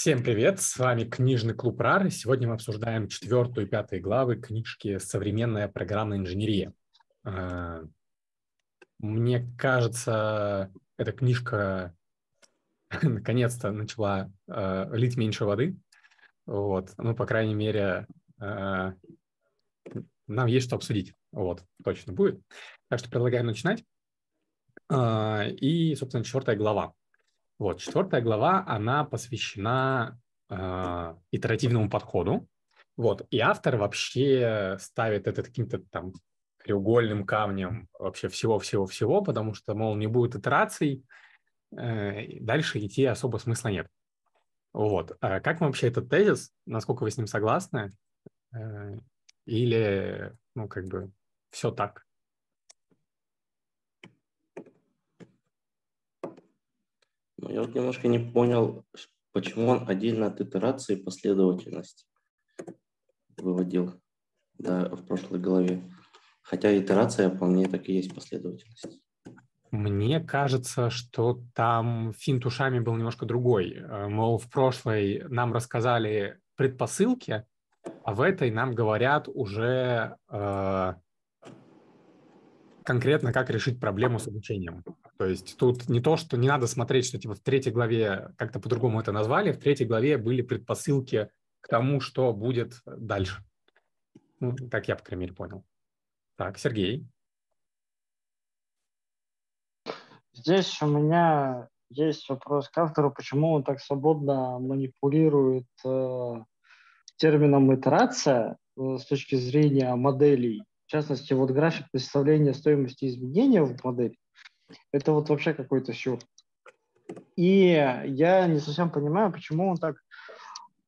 Всем привет, с вами книжный клуб РАР. Сегодня мы обсуждаем четвертую и пятую главы книжки «Современная программная инженерия». А, мне кажется, эта книжка наконец-то начала э, лить меньше воды. Вот. Ну, по крайней мере, э, нам есть что обсудить. Вот, точно будет. Так что предлагаем начинать. И, собственно, четвертая глава. Вот, четвертая глава, она посвящена э, итеративному подходу. Вот, и автор вообще ставит это каким-то там треугольным камнем вообще всего-всего-всего, потому что, мол, не будет итераций, э, дальше идти особо смысла нет. Вот. А как вам вообще этот тезис? Насколько вы с ним согласны? Э, или, ну, как бы, все так? Я вот немножко не понял, почему он отдельно от итерации последовательность выводил да, в прошлой главе. Хотя итерация, по мне, так и есть последовательность. Мне кажется, что там финт ушами был немножко другой. Э, мол, в прошлой нам рассказали предпосылки, а в этой нам говорят уже э, конкретно, как решить проблему с обучением. То есть тут не то, что не надо смотреть, что типа в третьей главе как-то по-другому это назвали, в третьей главе были предпосылки к тому, что будет дальше. Ну, так я, по крайней мере, понял. Так, Сергей. Здесь у меня есть вопрос к автору, почему он так свободно манипулирует э, термином итерация э, с точки зрения моделей в частности, вот график представления стоимости изменения в модели, это вот вообще какой-то сюр. И я не совсем понимаю, почему он так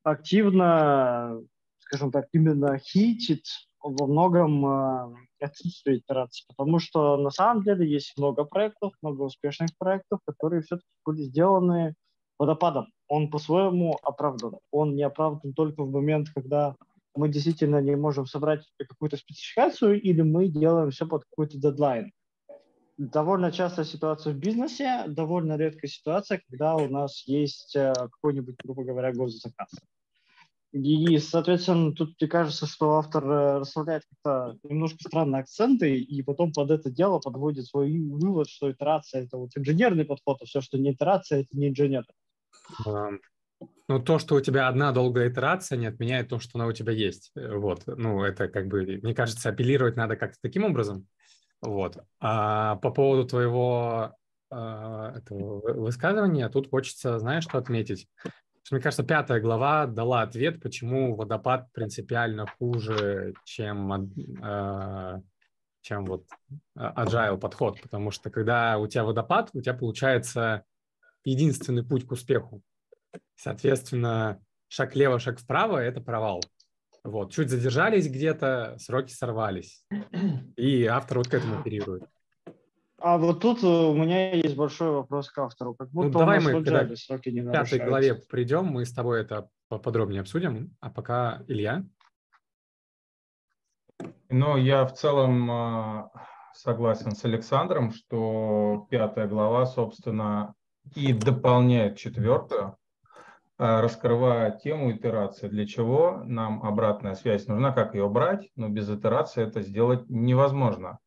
активно, скажем так, именно хитит во многом э, отсутствие итерации, потому что на самом деле есть много проектов, много успешных проектов, которые все-таки были сделаны водопадом. Он по-своему оправдан. Он не оправдан только в момент, когда мы действительно не можем собрать какую-то спецификацию или мы делаем все под какой-то дедлайн. Довольно частая ситуация в бизнесе, довольно редкая ситуация, когда у нас есть э, какой-нибудь, грубо говоря, госзаказ. И, соответственно, тут мне кажется, что автор э, расставляет как-то немножко странные акценты, и потом под это дело подводит свой вывод, что итерация – это вот инженерный подход, а все, что не итерация – это не инженер. Ну, то, что у тебя одна долгая итерация, не отменяет то, что она у тебя есть. Э, вот. Ну, это как бы, мне кажется, апеллировать надо как-то таким образом. Вот. А по поводу твоего э, этого высказывания, тут хочется, знаешь, что отметить? Мне кажется, пятая глава дала ответ, почему водопад принципиально хуже, чем, э, чем вот agile подход. Потому что когда у тебя водопад, у тебя получается единственный путь к успеху. Соответственно, шаг влево, шаг вправо – это провал. Вот, чуть задержались где-то, сроки сорвались. И автор вот к этому оперирует. А вот тут у меня есть большой вопрос к автору. Как будто ну, давай мы когда сроки не в пятой главе придем, мы с тобой это поподробнее обсудим. А пока Илья. Ну, я в целом а, согласен с Александром, что пятая глава, собственно, и дополняет четвертую. А, раскрывая тему итерации. Для чего нам обратная связь нужна, как ее брать, но без итерации это сделать невозможно.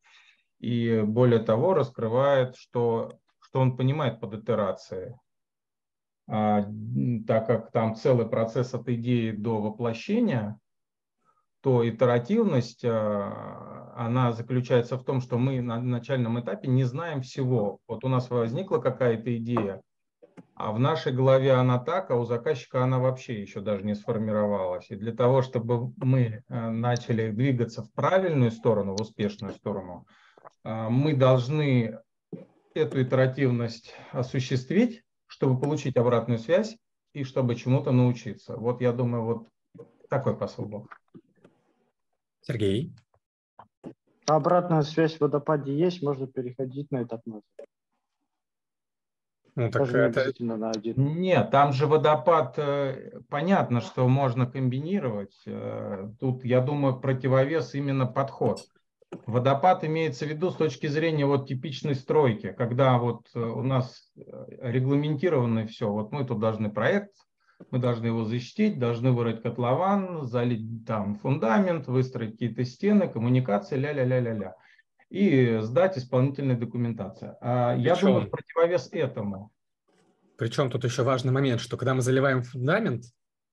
И более того, раскрывает, что, что он понимает под итерацией. А, так как там целый процесс от идеи до воплощения, то итеративность, а, она заключается в том, что мы на начальном этапе не знаем всего. Вот у нас возникла какая-то идея, а в нашей голове она так, а у заказчика она вообще еще даже не сформировалась. И для того, чтобы мы э, начали двигаться в правильную сторону, в успешную сторону, э, мы должны эту итеративность осуществить, чтобы получить обратную связь и чтобы чему-то научиться. Вот я думаю, вот такой посыл был. Сергей? Обратная связь в водопаде есть, можно переходить на этап назад. Ну, так Даже это... не на один. Нет, там же водопад, э, понятно, что можно комбинировать. Э, тут, я думаю, противовес именно подход. Водопад имеется в виду с точки зрения вот типичной стройки, когда вот э, у нас регламентировано все, вот мы тут должны проект Мы должны его защитить, должны вырыть котлован, залить там фундамент, выстроить какие-то стены, коммуникации, ля-ля-ля-ля-ля. И сдать исполнительную документацию. А я Причем- думаю, в противовес этому Причем тут еще важный момент, что когда мы заливаем фундамент,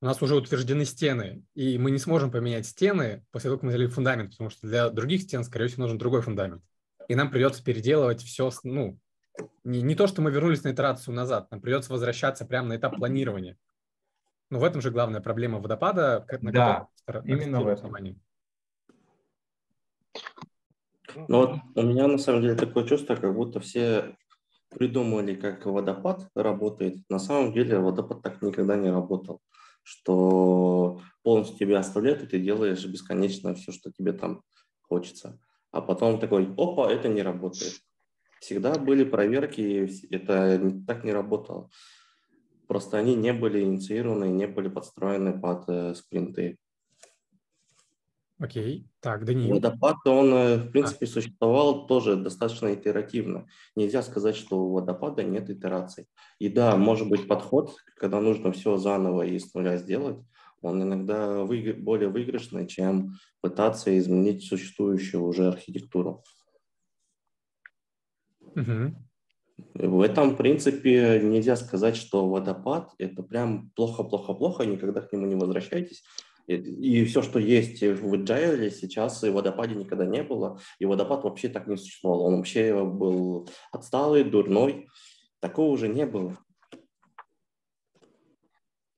у нас уже утверждены стены, и мы не сможем поменять стены после того, как мы залили фундамент, потому что для других стен, скорее всего, нужен другой фундамент. И нам придется переделывать все, ну, не, не то, что мы вернулись на итерацию назад, нам придется возвращаться прямо на этап планирования. Но в этом же главная проблема водопада, на Да, именно в этом. внимание. Ну вот у меня на самом деле такое чувство, как будто все придумали, как водопад работает. На самом деле водопад так никогда не работал, что полностью тебя оставляют, и ты делаешь бесконечно все, что тебе там хочется. А потом такой, опа, это не работает. Всегда были проверки, и это так не работало. Просто они не были инициированы, не были подстроены под э, спринты. Окей, так, Даниил. Водопад, он, э, в принципе, существовал тоже достаточно итеративно. Нельзя сказать, что у водопада нет итераций. И да, может быть подход, когда нужно все заново и с нуля сделать, он иногда выигр- более выигрышный, чем пытаться изменить существующую уже архитектуру. Мгм. В этом принципе нельзя сказать, что водопад это прям плохо-плохо-плохо, никогда к нему не возвращайтесь. И, все, что есть в Agile сейчас, и в водопаде никогда не было, и водопад вообще так не существовал. Он вообще был отсталый, дурной. Такого уже не было.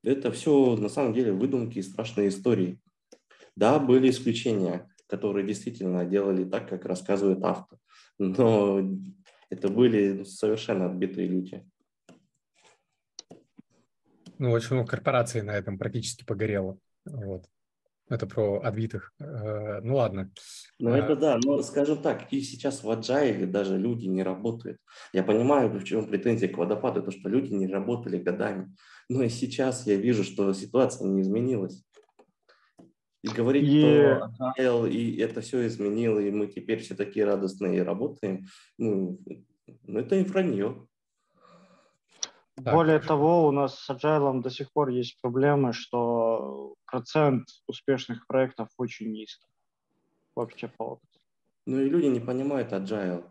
Это все на самом деле выдумки и страшные истории. Да, были исключения, которые действительно делали так, как рассказывает автор. Но это были совершенно отбитые люди. Ну, очень много корпораций на этом практически погорело. Вот. Это про отбитых. Э, Ну, ладно. Ну, А. это да, но скажем так, и сейчас в Agile даже люди не работают. Я понимаю, в чем претензия к водопаду, то, что люди не работали годами. Но и сейчас я вижу, что ситуация не изменилась. И говорить, И- что Agile и это все изменило, и мы теперь все такие радостные и работаем, ну, ну это инфранье. Так. Более того, у нас с Agile до сих пор есть проблемы, что процент успешных проектов очень низкий. Вообще по опыту. Ну и люди не понимают Agile.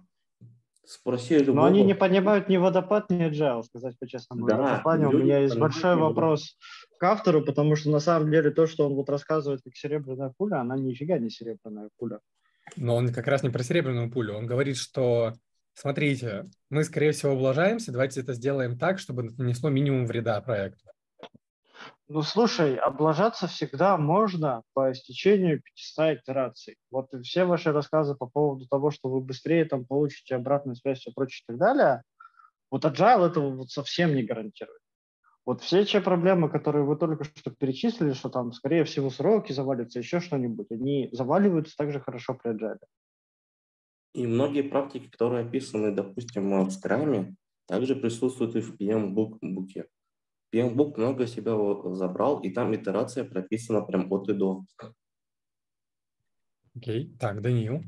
Спроси любого. Но они не понимают ни водопад, ни Agile, сказать по-честному. Да, в этом плане у меня есть большой водопад. вопрос к автору, потому что на самом деле то, что он вот рассказывает как серебряная пуля, она нифига не серебряная пуля. Но он как раз не про серебряную пулю. Он говорит, что, смотрите, мы, скорее всего, облажаемся, давайте это сделаем так, чтобы нанесло минимум вреда проекту. Ну, слушай, облажаться всегда можно по истечению 500 итераций. Вот все ваши рассказы по поводу того, что вы быстрее там получите обратную связь, все прочее и так далее, вот Agile этого вот совсем не гарантирует. Вот все те проблемы, которые вы только что перечислили, что там, скорее всего, сроки завалятся, еще что-нибудь, они заваливаются так же хорошо при Agile. И многие практики, которые описаны, допустим, в скраме, также присутствуют и в PM-буке. PM-бук много себя забрал, и там итерация прописана прям от и до. Окей, так, Даниил.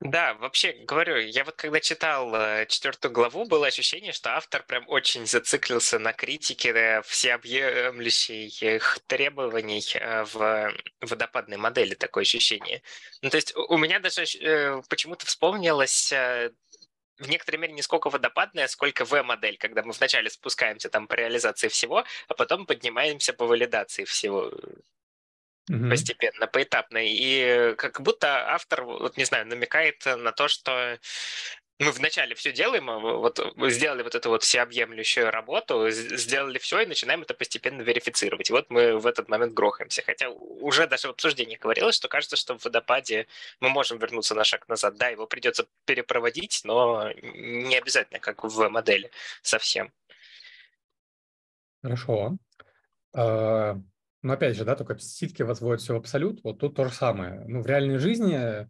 Да, вообще говорю, я вот когда читал э, четвертую главу, было ощущение, что автор прям очень зациклился на критике э, всеобъемлющих требований э, в водопадной модели, такое ощущение. Ну, то есть у меня даже почему-то вспомнилось в некоторой мере не сколько водопадная, сколько V-модель, когда мы вначале спускаемся там по реализации всего, а потом поднимаемся по валидации всего Мгм. постепенно, поэтапно. И э, как будто автор, вот не знаю, намекает на то, что мы вначале все делаем, а вот мы сделали вот эту вот всеобъемлющую работу, сделали все и начинаем это постепенно верифицировать. И вот мы в этот момент грохаемся. Хотя уже даже в обсуждении говорилось, что кажется, что в водопаде мы можем вернуться на шаг назад. Да, его придется перепроводить, но не обязательно, как в модели совсем. Хорошо. А, Но опять же, да, только ситки возводят все в абсолют. Вот тут то же самое. Ну, в реальной жизни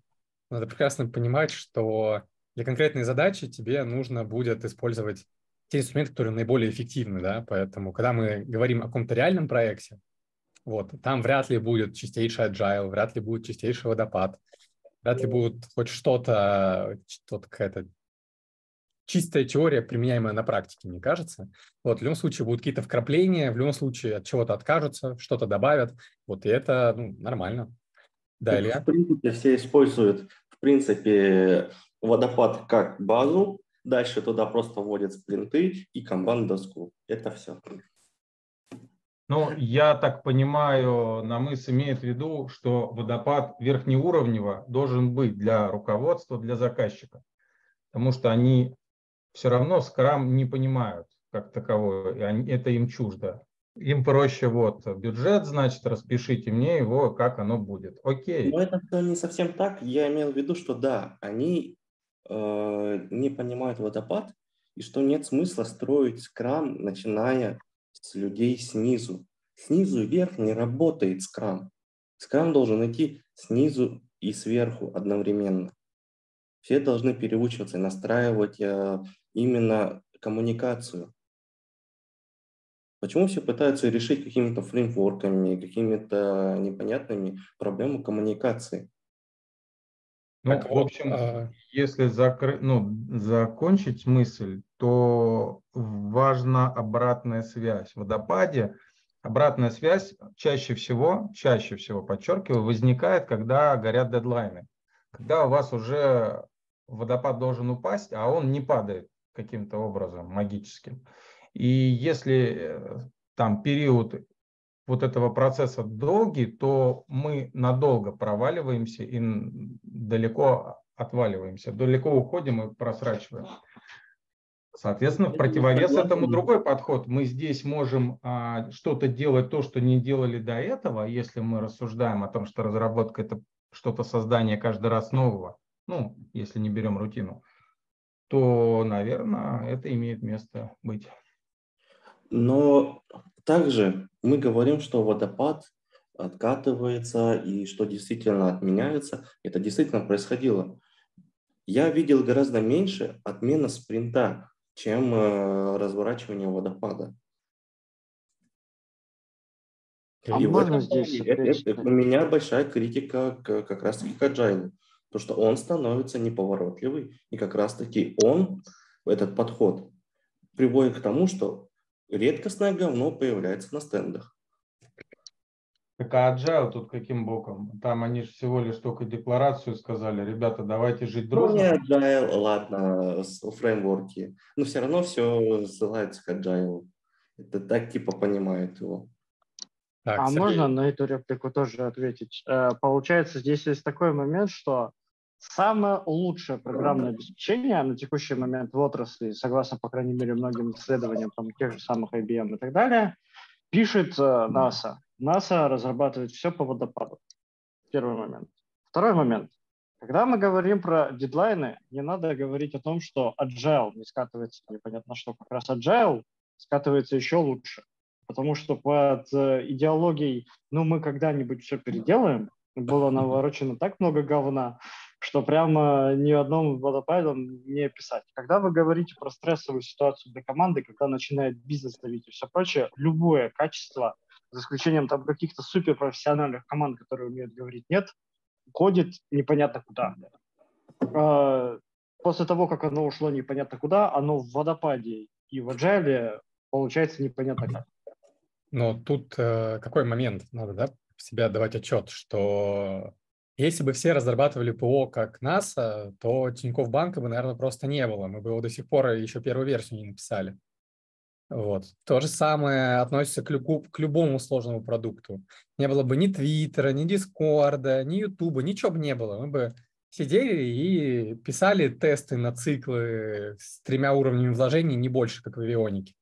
надо прекрасно понимать, что для конкретной задачи тебе нужно будет использовать те инструменты, которые наиболее эффективны, да, поэтому, когда мы говорим о каком-то реальном проекте, вот, там вряд ли будет чистейший agile, вряд ли будет чистейший водопад, вряд ли будет хоть что-то, что-то какая-то чистая теория, применяемая на практике, мне кажется. Вот, в любом случае будут какие-то вкрапления, в любом случае от чего-то откажутся, что-то добавят. Вот, и это ну, нормально. Да, Илья? В принципе, все используют, в принципе, водопад как базу, дальше туда просто вводят спринты и канбан-доску. Это все. Ну, я так понимаю, намыс имеет в виду, что водопад верхнеуровнево должен быть для руководства, для заказчика. Потому что они все равно скрам не понимают как таковое, и они, это им чуждо. Им проще вот бюджет, значит, распишите мне его, как оно будет. Окей. Но это не совсем так. Я имел в виду, что да, они э, не понимают водопад, и что нет смысла строить скрам, начиная с людей снизу. Снизу вверх не работает скрам. Скрам должен идти снизу и сверху одновременно. Все должны переучиваться, настраивать э, именно коммуникацию. Почему все пытаются решить какими-то фреймворками, какими-то непонятными проблемы коммуникации? Ну, так, в общем, а... если закры... ну, закончить мысль, то важна обратная связь. В водопаде обратная связь чаще всего, чаще всего, подчеркиваю, возникает, когда горят дедлайны. Когда у вас уже водопад должен упасть, а он не падает каким-то образом магическим. И если э, там период вот этого процесса долгий, то мы надолго проваливаемся и далеко отваливаемся, далеко уходим и просрачиваем. Соответственно, в противовес этому другой подход. Мы здесь можем а, что-то делать, то, что не делали до этого, если мы рассуждаем о том, что разработка – это что-то создание каждый раз нового, ну, если не берем рутину, то, наверное, это имеет место быть. Но также мы говорим, что водопад откатывается и что действительно отменяется. Это действительно происходило. Я видел гораздо меньше отмена спринта, чем э, разворачивание водопада. А и можно здесь это, это, у меня большая критика к, как раз-таки к Agile, то что он становится неповоротливый, и как раз-таки он, этот подход, приводит к тому, что редкостное говно появляется на стендах. Так а Agile тут каким боком? Там они же всего лишь только декларацию сказали, ребята, давайте жить дружно. Ну, не Agile, ладно, фреймворки, но все равно все ссылается к Agile. Это так типа понимают его. Так, а Сергей. можно на эту реплику тоже ответить? Э, получается, здесь есть такой момент, что самое лучшее программное обеспечение на текущий момент в отрасли, согласно, по крайней мере, многим исследованиям там, тех же самых IBM и так далее, пишет э, NASA. NASA разрабатывает все по водопаду. Первый момент. Второй момент. Когда мы говорим про дедлайны, не надо говорить о том, что agile не скатывается непонятно что. Как раз agile скатывается еще лучше. Потому что под э, идеологией «ну мы когда-нибудь все переделаем» было наворочено так много говна, что прямо ни одном водопадом не описать. Когда вы говорите про стрессовую ситуацию для команды, когда начинает бизнес давить и все прочее, любое качество, за исключением там каких-то суперпрофессиональных команд, которые умеют говорить «нет», уходит непонятно куда. А, после того, как оно ушло непонятно куда, оно в водопаде и в agile получается непонятно как. Но тут э, какой момент надо, да, себя давать отчет, что если бы все разрабатывали ПО как НАСА, то Тинькофф банка бы, наверное, просто не было. Мы бы его до сих пор еще первую версию не написали. Вот. То же самое относится к, любу, к любому сложному продукту. Не было бы ни Твиттера, ни Дискорда, ни Ютуба, ничего бы не было. Мы бы сидели и писали тесты на циклы с тремя уровнями вложений, не больше, как в авионике.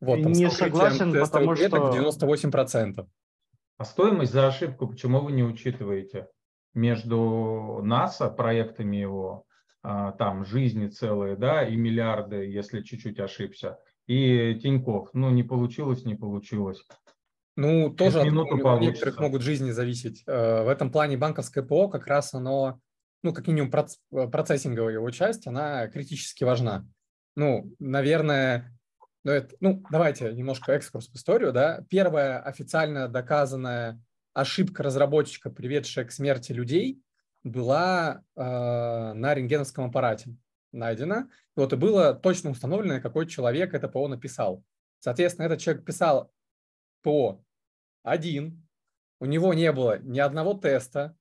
Вот, там не согласен, потому что... 98%. А стоимость за ошибку почему вы не учитываете? Между НАСА, проектами его, а, там жизни целые, да, и миллиарды, если чуть-чуть ошибся, и Тиньков. Ну, не получилось, не получилось. Ну, тоже минуту от, некоторых могут жизни зависеть. Э, в этом плане банковское ПО как раз оно, ну, как минимум процессинговая его часть, она критически важна. Ну, наверное, ну, это, ну, давайте немножко экскурс в историю, да. Первая официально доказанная ошибка разработчика, приведшая к смерти людей, была э, на рентгеновском аппарате. найдено, вот и было точно установлено, какой человек это ПО написал. Соответственно, этот человек писал ПО один, у него не было ни одного теста.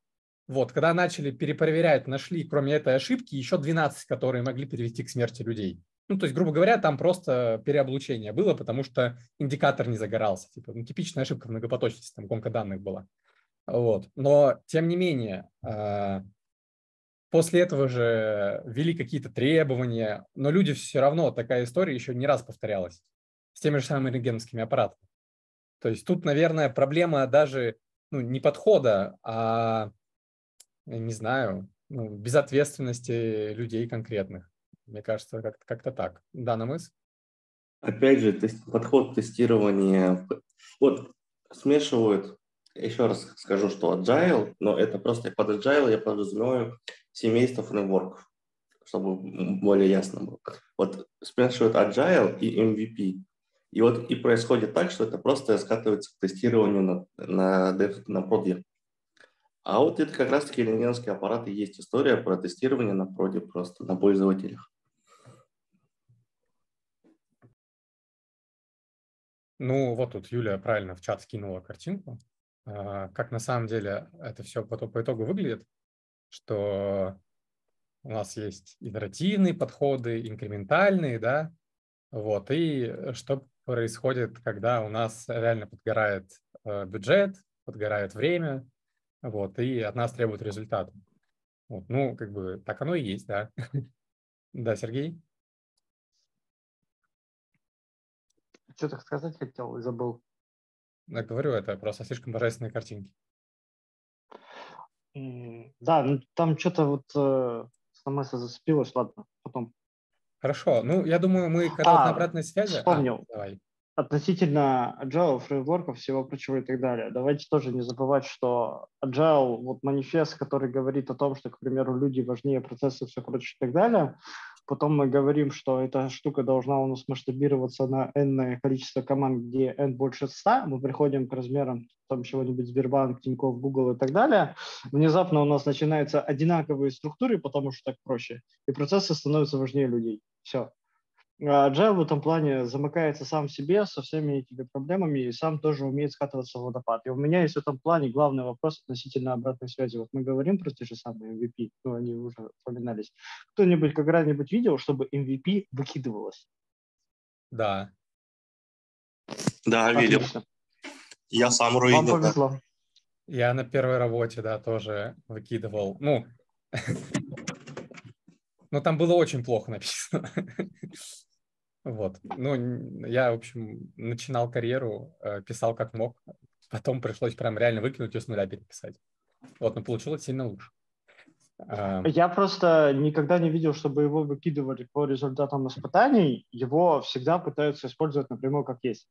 Вот, когда начали перепроверять, нашли, кроме этой ошибки, еще 12, которые могли привести к смерти людей. Ну, то есть, грубо говоря, там просто переоблучение было, потому что индикатор не загорался. Типа, ну, типичная ошибка в многопоточности, там гонка данных была. Вот. Но, тем не менее, а, после этого же ввели какие-то требования, но люди все равно, такая история еще не раз повторялась с теми же самыми рентгеновскими аппаратами. То есть тут, наверное, проблема даже ну, не подхода, а, не знаю, ну, безответственности людей конкретных. Мне кажется, как-то как так. Да, мыс? Опять же, тест, подход тестирования. Вот смешивают, еще раз скажу, что agile, но это просто под agile я подразумеваю семейство фреймворков, чтобы более ясно было. Вот смешивают agile и MVP. И вот и происходит так, что это просто скатывается к тестированию на, на, на проде. А вот это как раз-таки рентгеновские аппараты есть история про тестирование на проде просто, на пользователях. Ну, вот тут Юлия правильно в чат скинула картинку. А, как на самом деле это все по, по итогу выглядит, что у нас есть итеративные подходы, инкрементальные, да, вот, и что происходит, когда у нас реально подгорает э, бюджет, подгорает время, вот, и от нас требуют результата. Вот, ну, как бы так оно и есть, да. Да, Сергей? Что-то сказать хотел и забыл. Я говорю, это просто слишком божественные картинки. Да, ну там что-то вот э, мысль зацепилась, ладно, потом Хорошо. Ну, я думаю, мы когда а, на обратной связи... А, вспомнил. А, давай. Относительно agile, фреймворков, всего прочего и так далее. Давайте тоже не забывать, что agile, вот манифест, который говорит о том, что, к примеру, люди важнее процессы, все прочее и так далее, Потом мы говорим, что эта штука должна у нас масштабироваться на n количество команд, где n больше 100. Мы приходим к размерам там чего-нибудь Сбербанк, Тинькофф, Google и так далее. Внезапно у нас начинаются одинаковые структуры, потому что так проще, и процессы становятся важнее людей. Все. Agile в этом плане замыкается сам в себе со всеми этими проблемами и сам тоже умеет скатываться в водопад. И у меня есть в этом плане главный вопрос относительно обратной связи. Вот мы говорим про те же самые MVP, ну, они уже упоминались. Кто-нибудь когда-нибудь видел, чтобы MVP выкидывалось? Да. Да, видел. Я сам Вам повезло. Да. Я на первой работе, да, тоже выкидывал. Ну, но там было очень плохо написано. Вот. Ну, я, в общем, начинал карьеру, э, писал как мог. Потом пришлось прям реально выкинуть и с нуля переписать. Вот, но получилось сильно лучше. Я просто никогда не видел, чтобы его выкидывали по результатам испытаний. Его всегда пытаются использовать напрямую как есть.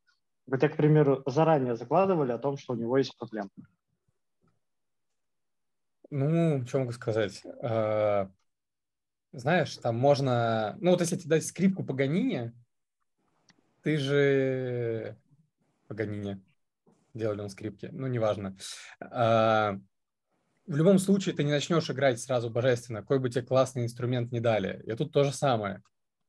Хотя, к примеру, заранее закладывали о том, что у него есть проблемы. Ну, что могу сказать? Знаешь, там можно... Ну, вот если тебе дать скрипку Паганини, ты же... Паганини. Делали он скрипки. Ну, неважно. А, в любом случае ты не начнешь играть сразу божественно, какой бы тебе классный инструмент не дали. И тут то же самое.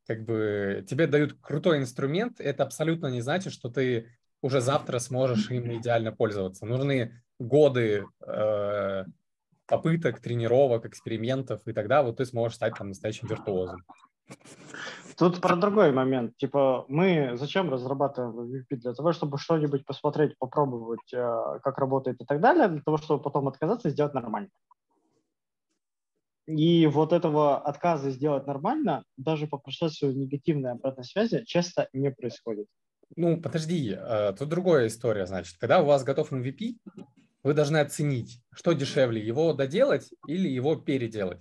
Как бы тебе дают крутой инструмент, это абсолютно не значит, что ты уже завтра сможешь им идеально пользоваться. Нужны годы э, попыток, тренировок, экспериментов, и тогда вот ты сможешь стать там настоящим виртуозом. Тут про другой момент. Типа, мы зачем разрабатываем MVP? Для того, чтобы что-нибудь посмотреть, попробовать, э, как работает и так далее, для того, чтобы потом отказаться и сделать нормально. И вот этого отказа сделать нормально, даже по прошествию негативной обратной связи, часто не происходит. Ну, подожди, э, тут другая история, значит. Когда у вас готов MVP, вы должны оценить, что дешевле, его доделать или его переделать.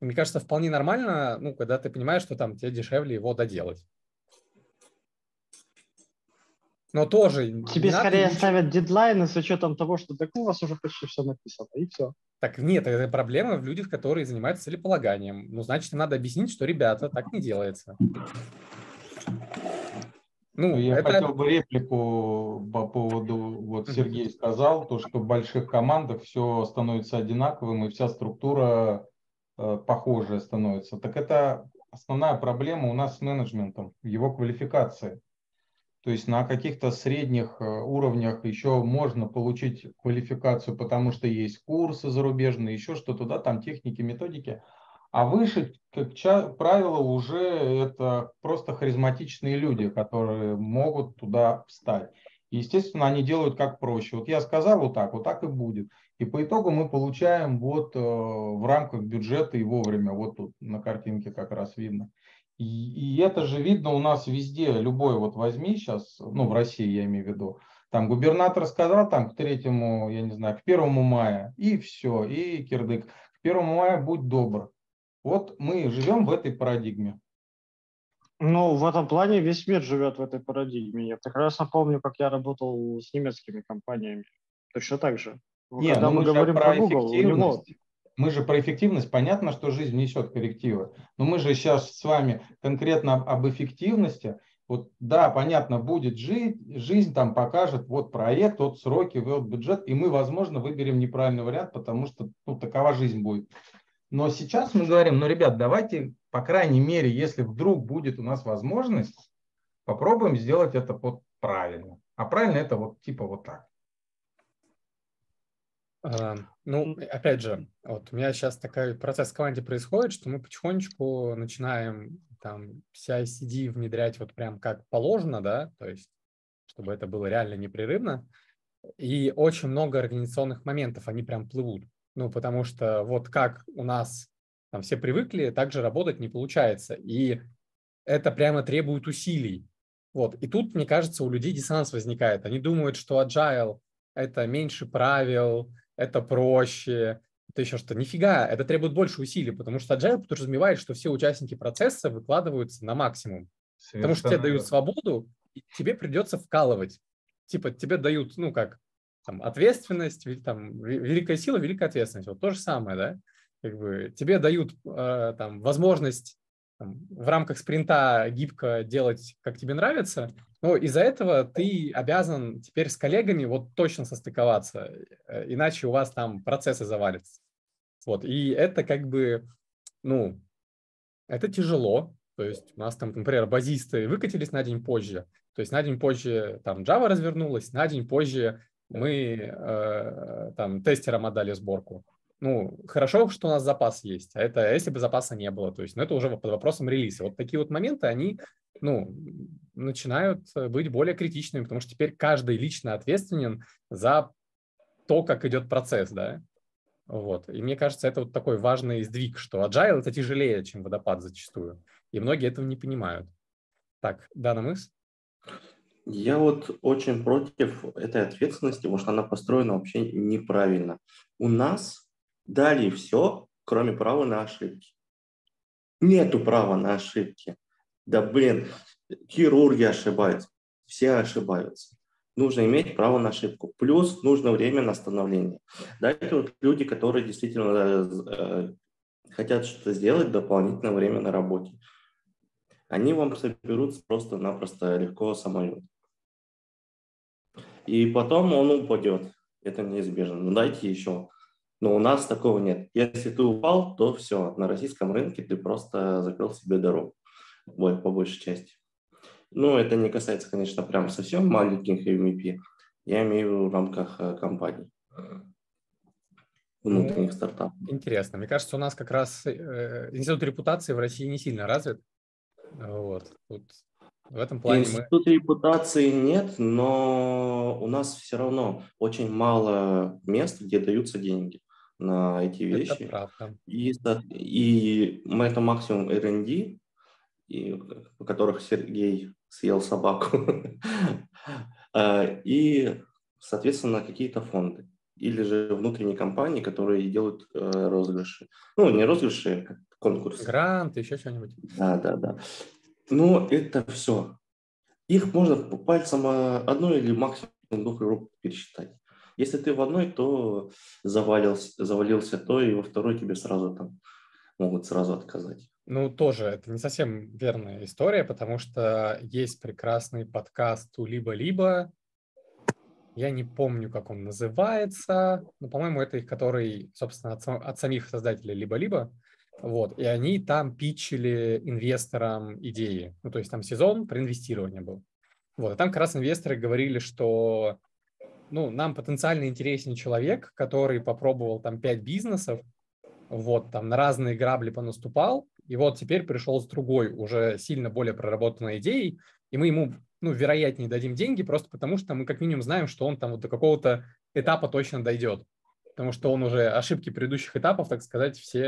Мне кажется, вполне нормально, ну, когда ты понимаешь, что там тебе дешевле его доделать. Но тоже... Тебе скорее ничего... ставят дедлайны с учетом того, что так у вас уже почти все написано, и все. Так нет, это проблема в людях, которые занимаются целеполаганием. Ну, значит, надо объяснить, что, ребята, так не делается. Ну, я это... хотел бы реплику по поводу, вот Сергей сказал, то, что в больших командах все становится одинаковым и вся структура э, похожая становится. Так это основная проблема у нас с менеджментом, его квалификацией. То есть на каких-то средних э, уровнях еще можно получить квалификацию, потому что есть курсы зарубежные, еще что-то, да, там техники, методики. А выше, как правило, уже это просто харизматичные люди, которые могут туда встать. И, естественно, они делают как проще. Вот я сказал вот так, вот так и будет. И по итогу мы получаем вот э, в рамках бюджета и вовремя. Вот тут на картинке как раз видно. И, и это же видно у нас везде. Любой вот возьми сейчас, ну в России я имею в виду, там губернатор сказал там к третьему, я не знаю, к первому мая, и все, и кирдык. К первому мая будь добр. Вот мы живем в этой парадигме. Ну, в этом плане весь мир живет в этой парадигме. Я прекрасно помню, как я работал с немецкими компаниями. Точно так же. Нет, Когда ну мы, мы говорим про, про Google, него... Мы же про эффективность. Понятно, что жизнь несет коррективы. Но мы же сейчас с вами конкретно об эффективности. Вот да, понятно, будет жить, жизнь там покажет вот проект, вот сроки, вот бюджет, и мы, возможно, выберем неправильный вариант, потому что ну, такова жизнь будет. Но сейчас мы говорим, ну, ребят, давайте, по крайней мере, если вдруг будет у нас возможность, попробуем сделать это вот правильно. А правильно это вот типа вот так. А, ну, опять же, вот у меня сейчас такой процесс в команде происходит, что мы потихонечку начинаем там CI-CD внедрять вот прям как положено, да, то есть чтобы это было реально непрерывно. И очень много организационных моментов, они прям плывут. Ну, потому что вот как у нас там все привыкли, так же работать не получается. И это прямо требует усилий. Вот. И тут, мне кажется, у людей диссонанс возникает. Они думают, что agile – это меньше правил, это проще, это еще что. Нифига, это требует больше усилий, потому что agile подразумевает, что все участники процесса выкладываются на максимум. Совершенно. Потому что тебе дают свободу, и тебе придется вкалывать. Типа тебе дают, ну как, там, ответственность, там, великая сила, великая ответственность. Вот то же самое, да? Как бы тебе дают э, там, возможность там, в рамках спринта гибко делать, как тебе нравится, но из-за этого ты обязан теперь с коллегами вот точно состыковаться, э, иначе у вас там процессы завалятся. Вот, и это как бы, ну, это тяжело, то есть у нас там, например, базисты выкатились на день позже, то есть на день позже там Java развернулась, на день позже мы э, там тестерам отдали сборку. Ну, хорошо, что у нас запас есть, а это если бы запаса не было, то есть, ну, это уже под вопросом релиза. Вот такие вот моменты, они, ну, начинают быть более критичными, потому что теперь каждый лично ответственен за то, как идет процесс, да. Вот. И мне кажется, это вот такой важный сдвиг, что agile это тяжелее, чем водопад зачастую. И многие этого не понимают. Так, Дана Мыс? Я вот очень против этой ответственности, потому что она построена вообще неправильно. У нас дали все, кроме права на ошибки. Нету права на ошибки. Да блин, хирурги ошибаются, все ошибаются. Нужно иметь право на ошибку. Плюс нужно время на становление. Дайте вот люди, которые действительно э, хотят что-то сделать, дополнительное время на работе. Они вам соберутся просто-напросто легко самолет и потом он упадет. Это неизбежно. Но дайте еще. Но у нас такого нет. Если ты упал, то все. На российском рынке ты просто закрыл себе дорогу. Ой, по большей части. Ну, это не касается, конечно, прям совсем маленьких MVP. Я имею в виду в рамках э, компаний внутренних ну, стартапов. Интересно. Мне кажется, у нас как раз э, институт репутации в России не сильно развит. Вот. Тут в этом плане Институт мы... репутации нет, но у нас все равно очень мало мест, где даются деньги на эти вещи. Это правда. И, и мы это максимум R&D, и, по которых Сергей съел собаку, а, и, соответственно, какие-то фонды или же внутренние компании, которые делают э, розыгрыши. Ну, не розыгрыши, а конкурсы. Грант, еще что-нибудь. Да, да, да. Но это все. Их можно по пальцам а, одной или максимум двух рук пересчитать. Если ты в одной, то завалился, завалился, то и во второй тебе сразу там могут сразу отказать. Ну, тоже это не совсем верная история, потому что есть прекрасный подкаст у «Либо-либо». Я не помню, как он называется, но, по-моему, это их, который, собственно, от, от самих создателей «Либо-либо». Вот, и они там питчили инвесторам идеи. Ну, то есть там сезон про инвестирование был. Вот, и там как раз инвесторы говорили, что ну, нам потенциально интересен человек, который попробовал там пять бизнесов, вот, там на разные грабли понаступал, и вот теперь пришел с другой, уже сильно более проработанной идеей, и мы ему, ну, вероятнее дадим деньги, просто потому что мы как минимум знаем, что он там вот до какого-то этапа точно дойдет потому что он уже ошибки предыдущих этапов, так сказать, все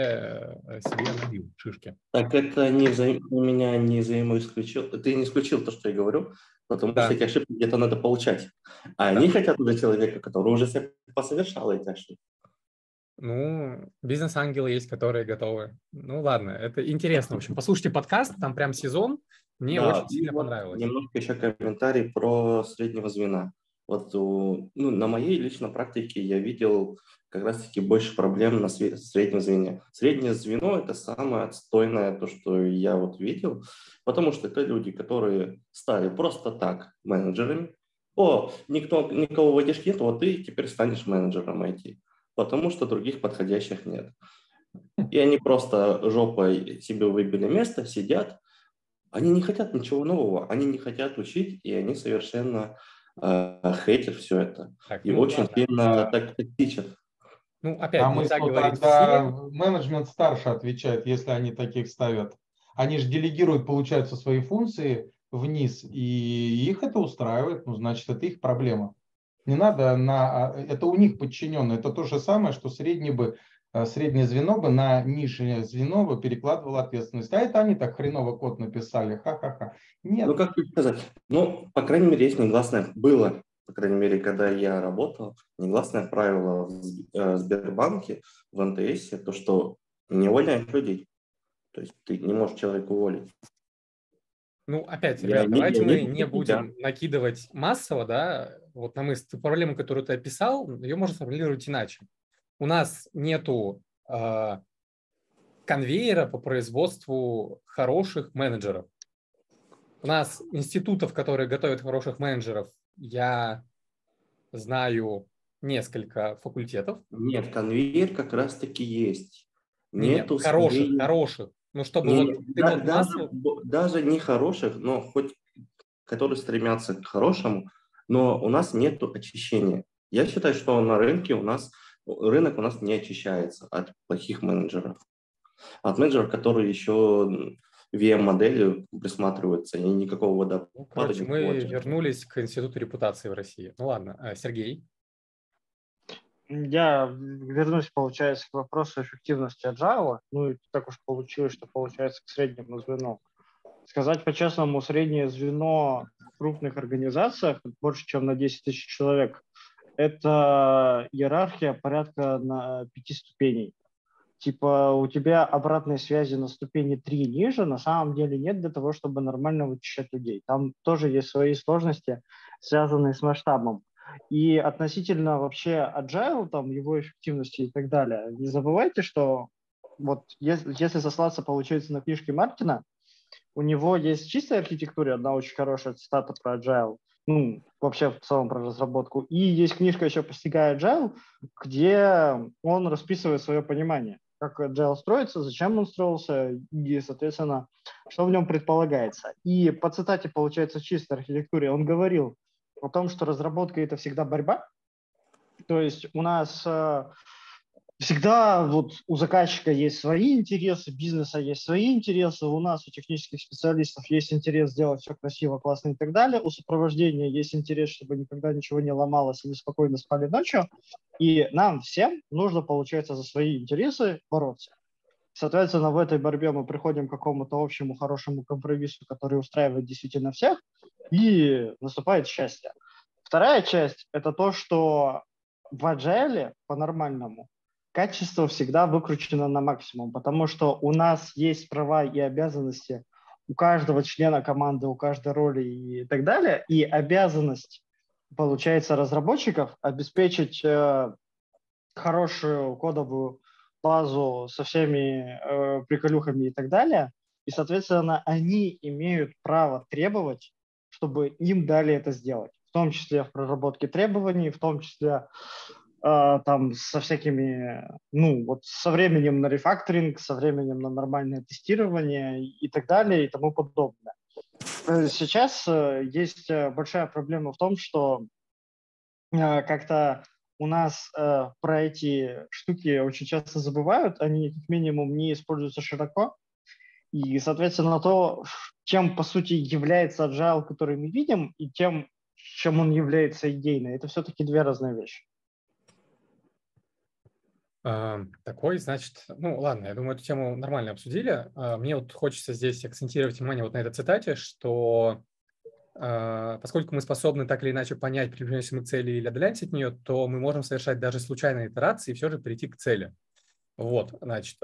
э, себе набил шишки. Так это не взаим... меня не взаимоисключил. Ты не исключил то, что я говорю, потому да. что эти ошибки где-то надо получать. А да. они хотят уже человека, который уже посовершал эти ошибки. Ну, бизнес-ангелы есть, которые готовы. Ну, ладно, это интересно. В общем, послушайте подкаст, там прям сезон. Мне да, очень сильно понравилось. Немножко еще комментарий про среднего звена. Вот ну, на моей личной практике я видел как раз-таки больше проблем на среднем звене. Среднее звено – это самое отстойное, то, что я вот видел, потому что это люди, которые стали просто так менеджерами. О, никто, никого в IT нет, вот ты теперь станешь менеджером IT, потому что других подходящих нет. И они просто жопой себе выбили место, сидят. Они не хотят ничего нового, они не хотят учить, и они совершенно э, хейтят все это. Так, и ну, очень ладно. сильно так тычат. Ну, опять а нельзя говорить тогда все. менеджмент старше отвечает, если они таких ставят. Они же делегируют, получается, свои функции вниз, и их это устраивает, ну, значит, это их проблема. Не надо на... А, это у них подчинено. Это то же самое, что средний бы, среднее звено бы на нижнее звено бы перекладывало ответственность. А это они так хреново код написали. Ха-ха-ха. Нет. Ну, как сказать? Ну, по крайней мере, есть негласное. Было по крайней мере, когда я работал, негласное правило в э, Сбербанке, в НТС, то, что не увольняют людей. То есть ты не можешь человека уволить. Ну, опять, ребят, я давайте не, мы не, не будем да. накидывать массово, да, вот на мысль, проблему, которую ты описал, ее можно сформулировать иначе. У нас нету э, конвейера по производству хороших менеджеров. У нас институтов, которые готовят хороших менеджеров, я знаю несколько факультетов. Нет, конвейер как раз-таки есть. Нету Нет, хороших, скорее... хороших. Ну, чтобы Нет, вот, да, вот даже, массу... даже не хороших, но хоть которые стремятся к хорошему, но у нас нет очищения. Я считаю, что на рынке у нас рынок у нас не очищается от плохих менеджеров. От менеджеров, которые еще VM-модели присматриваются, и никакого водопада ну, короче, мы хватит. вернулись к институту репутации в России. Ну ладно, а, Сергей? Я вернусь, получается, к вопросу эффективности agile. Ну и так уж получилось, что получается к среднему звену. Сказать по-честному, среднее звено в крупных организациях, больше, чем на 10 тысяч человек, это иерархия порядка на пяти ступеней типа у тебя обратной связи на ступени 3 ниже, на самом деле нет для того, чтобы нормально вычищать людей. Там тоже есть свои сложности, связанные с масштабом. И относительно вообще agile, там, его эффективности и так далее, не забывайте, что вот если, если сослаться, получается, на книжке Мартина, у него есть чистая архитектура, одна очень хорошая цитата про agile, ну, вообще в целом про разработку. И есть книжка еще «Постигая agile», где он расписывает свое понимание как Agile строится, зачем он строился и, соответственно, что в нем предполагается. И по цитате, получается, чистой архитектуре он говорил о том, что разработка – это всегда борьба. То есть у нас э, всегда вот у заказчика есть свои интересы, бизнеса есть свои интересы, у нас, у технических специалистов есть интерес сделать все красиво, классно и так далее, у сопровождения есть интерес, чтобы никогда ничего не ломалось, и мы спокойно спали ночью, и нам всем нужно, получается, за свои интересы бороться. Соответственно, в этой борьбе мы приходим к какому-то общему хорошему компромиссу, который устраивает действительно всех, и наступает счастье. Вторая часть – это то, что в agile по-нормальному качество всегда выкручено на максимум, потому что у нас есть права и обязанности у каждого члена команды, у каждой роли и так далее, и обязанность, получается, разработчиков обеспечить э, хорошую кодовую базу со всеми э, приколюхами и так далее, и, соответственно, они имеют право требовать, чтобы им дали это сделать, в том числе в проработке требований, в том числе там со всякими, ну, вот со временем на рефакторинг, со временем на нормальное тестирование и так далее и тому подобное. Э, сейчас э, есть э, большая проблема в том, что как-то у нас про эти штуки очень часто забывают, они как минимум не используются широко, и, соответственно, то, чем, по сути, является agile, который мы видим, и тем, чем он является идейно, это все-таки две разные вещи. А, такой, значит, ну ладно, я думаю, эту тему нормально обсудили. А, мне вот хочется здесь акцентировать внимание вот на этой цитате, что а, поскольку мы способны так или иначе понять, приближаемся мы к цели или отдаляемся от нее, то мы можем совершать даже случайные итерации и все же прийти к цели. Вот, значит,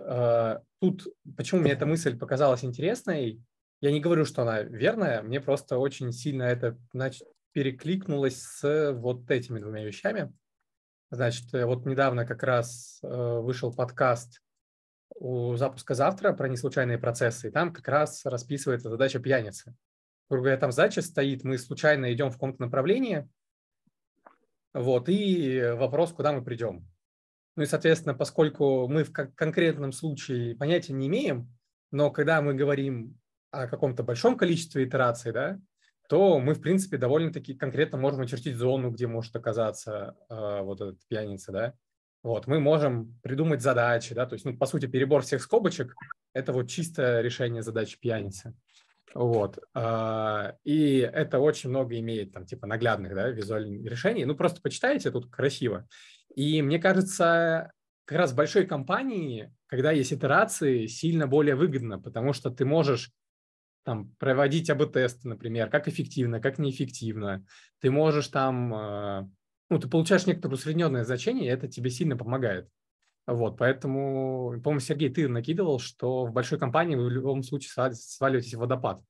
тут почему мне эта мысль показалась интересной, я не говорю, что она верная, мне просто очень сильно это, значит, перекликнулось с вот этими двумя вещами. Значит, э, вот недавно как раз э, вышел подкаст у запуска завтра про неслучайные процессы, и там как раз расписывается задача пьяницы. Грубо там задача стоит, мы случайно идем в каком-то направлении, вот, и вопрос, куда мы придем. Ну и, соответственно, поскольку мы в конкретном случае понятия не имеем, но когда мы говорим о каком-то большом количестве итераций, да, то мы, в принципе, довольно-таки конкретно можем очертить зону, где может оказаться э, вот этот пьяница, да. Вот, мы можем придумать задачи, да, то есть, ну, по сути, перебор всех скобочек – это вот чистое решение задачи пьяницы. Вот, э, и это очень много имеет, там, типа, наглядных, да, визуальных решений. Ну, просто почитайте, тут красиво. И мне кажется, как раз в большой компании, когда есть итерации, сильно более выгодно, потому что ты можешь там, проводить АБ-тесты, например, как эффективно, как неэффективно. Ты можешь там, э, ну, ты получаешь некоторое усредненное значение, и это тебе сильно помогает. Вот, поэтому, по-моему, Сергей, ты накидывал, что в большой компании вы в любом случае сваливаетесь в водопад.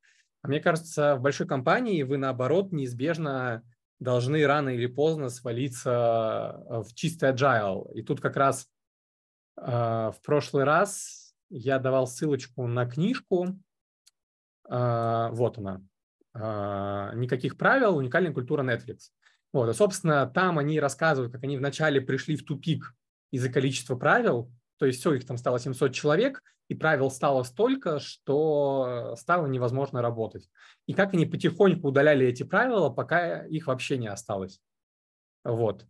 А мне кажется, в большой компании вы, наоборот, неизбежно должны рано или поздно свалиться в чистый agile. И тут как раз э, в прошлый раз я давал ссылочку на книжку, вот она. А, никаких правил, уникальная культура Netflix. Вот, и, собственно, там они рассказывают, как они вначале пришли в тупик из-за количества правил, то есть все, их там стало 700 человек, и правил стало столько, что стало невозможно работать. И как они потихоньку удаляли эти правила, пока их вообще не осталось. Вот.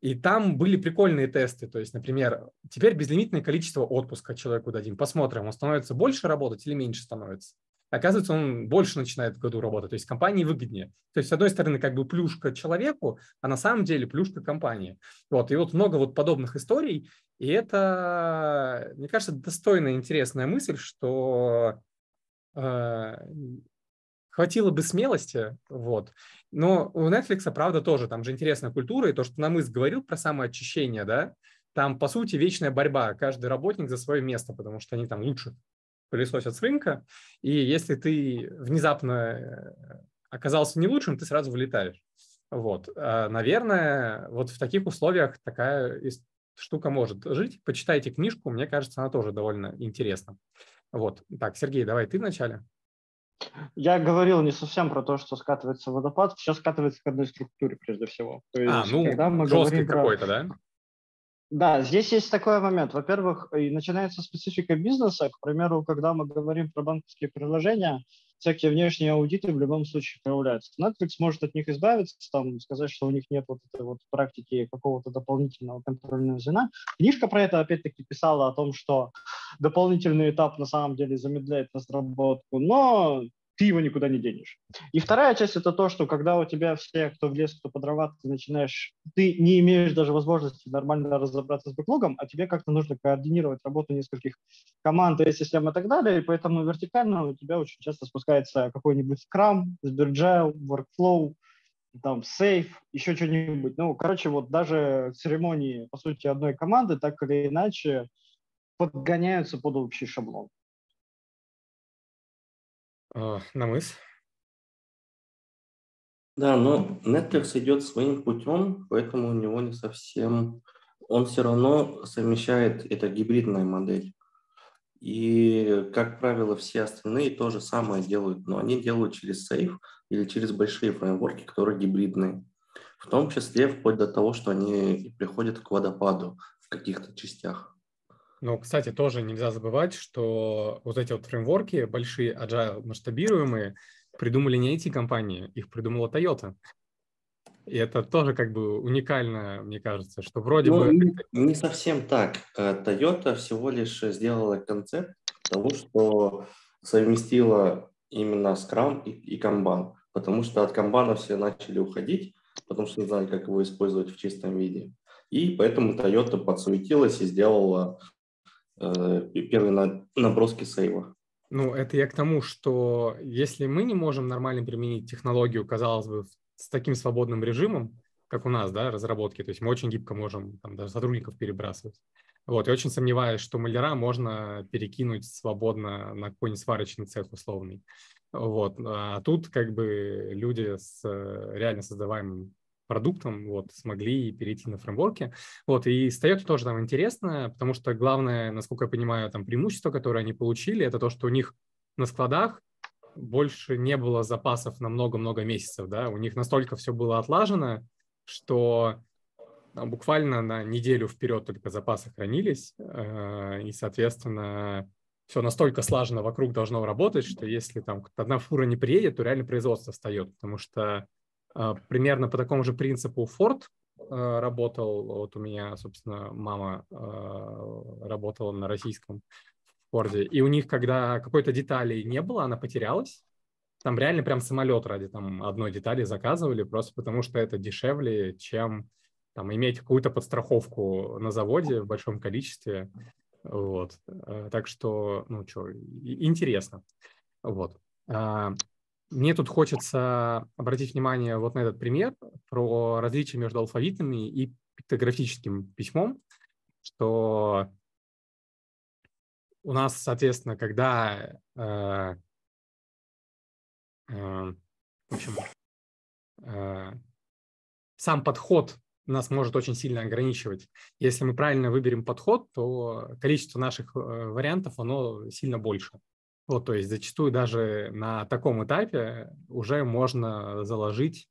И там были прикольные тесты. То есть, например, теперь безлимитное количество отпуска человеку дадим. Посмотрим, он становится больше работать или меньше становится оказывается, он больше начинает в году работать, то есть компании выгоднее. То есть, с одной стороны, как бы плюшка человеку, а на самом деле плюшка компании. Вот, и вот много вот подобных историй, и это, мне кажется, достойная, интересная мысль, что э, хватило бы смелости, вот. Но у Netflix, правда, тоже, там же интересная культура, и то, что Намыс говорил про самоочищение, да, там, по сути, вечная борьба, каждый работник за свое место, потому что они там лучше пылесосят с рынка, и если ты внезапно э, оказался не лучшим, ты сразу вылетаешь. Вот. А, наверное, вот в таких условиях такая штука может жить. Почитайте книжку, мне кажется, она тоже довольно интересна. Вот. Так, Сергей, давай ты вначале. Я говорил не совсем про то, что скатывается водопад, все скатывается к одной структуре прежде всего. То а, есть, а, ну, когда мы жесткий какой-то, про... да? Да, здесь есть такой момент. Во-первых, и начинается специфика бизнеса. К примеру, когда мы говорим про банковские приложения, всякие внешние аудиты в любом случае проявляются. Netflix может от них избавиться, там, сказать, что у них нет вот этой вот практики какого-то дополнительного контрольного звена. Книжка про это опять-таки писала о том, что дополнительный этап на самом деле замедляет разработку, но ты его никуда не денешь. И вторая часть – это то, что когда у тебя все, кто в лес, кто по дрова, ты начинаешь, ты не имеешь даже возможности нормально разобраться с бэклогом, а тебе как-то нужно координировать работу нескольких команд, систем и так далее, и поэтому вертикально у тебя очень часто спускается какой-нибудь Scrum, Sbergile, Workflow, там, Safe, еще что-нибудь. Ну, короче, вот даже церемонии, по сути, одной команды так или иначе подгоняются под общий шаблон. А, на мыс. Да, но Netflix идет своим путем, поэтому у него не совсем... Он все равно совмещает, это гибридная модель. И, как правило, все остальные то же самое делают, но они делают через Safe или через большие фреймворки, которые гибридные. В том числе вплоть до того, что они приходят к водопаду в каких-то частях. Но, кстати, тоже нельзя забывать, что вот эти вот фреймворки, большие, agile, масштабируемые, придумали не эти компании, их придумала Toyota. И это тоже как бы уникально, мне кажется, что вроде ну, бы... Не, не совсем так. Э, Toyota всего лишь сделала концепт того, что совместила именно Scrum и, и Kanban, потому что от Kanban все начали уходить, потому что не знали, как его использовать в чистом виде. И поэтому Toyota подсуетилась и сделала первые наброски сейва. Ну, это я к тому, что если мы не можем нормально применить технологию, казалось бы, с таким свободным режимом, как у нас, да, разработки, то есть мы очень гибко можем там, даже сотрудников перебрасывать. Вот, я очень сомневаюсь, что маляра можно перекинуть свободно на какой-нибудь сварочный цех условный. Вот, а тут как бы люди с э, реально создаваемым продуктом вот, смогли перейти на фреймворки. Вот, и Toyota тоже там интересно, потому что главное, насколько я понимаю, там преимущество, которое они получили, это то, что у них на складах больше не было запасов на много-много месяцев, да, у них настолько все было отлажено, что там, буквально на неделю вперед только запасы хранились, э, и, соответственно, все настолько слаженно вокруг должно работать, что если там одна фура не приедет, то реально производство встает, потому что примерно по такому же принципу Ford э, работал, вот у меня, собственно, мама работала на российском Форде, и у них, когда какой-то детали не было, она потерялась, там реально прям самолет ради там одной детали заказывали, просто потому что это дешевле, чем там иметь какую-то подстраховку на заводе в большом количестве. Вот. Э, так что, ну что, интересно. Вот. Мне тут хочется обратить внимание вот на этот пример про различия между алфавитами и пиктографическим письмом, что у нас, соответственно, когда э, э, в общем, э, сам подход нас может очень сильно ограничивать. Если мы правильно выберем подход, то количество наших э, вариантов, оно сильно больше. Вот, то есть зачастую даже на таком этапе уже можно заложить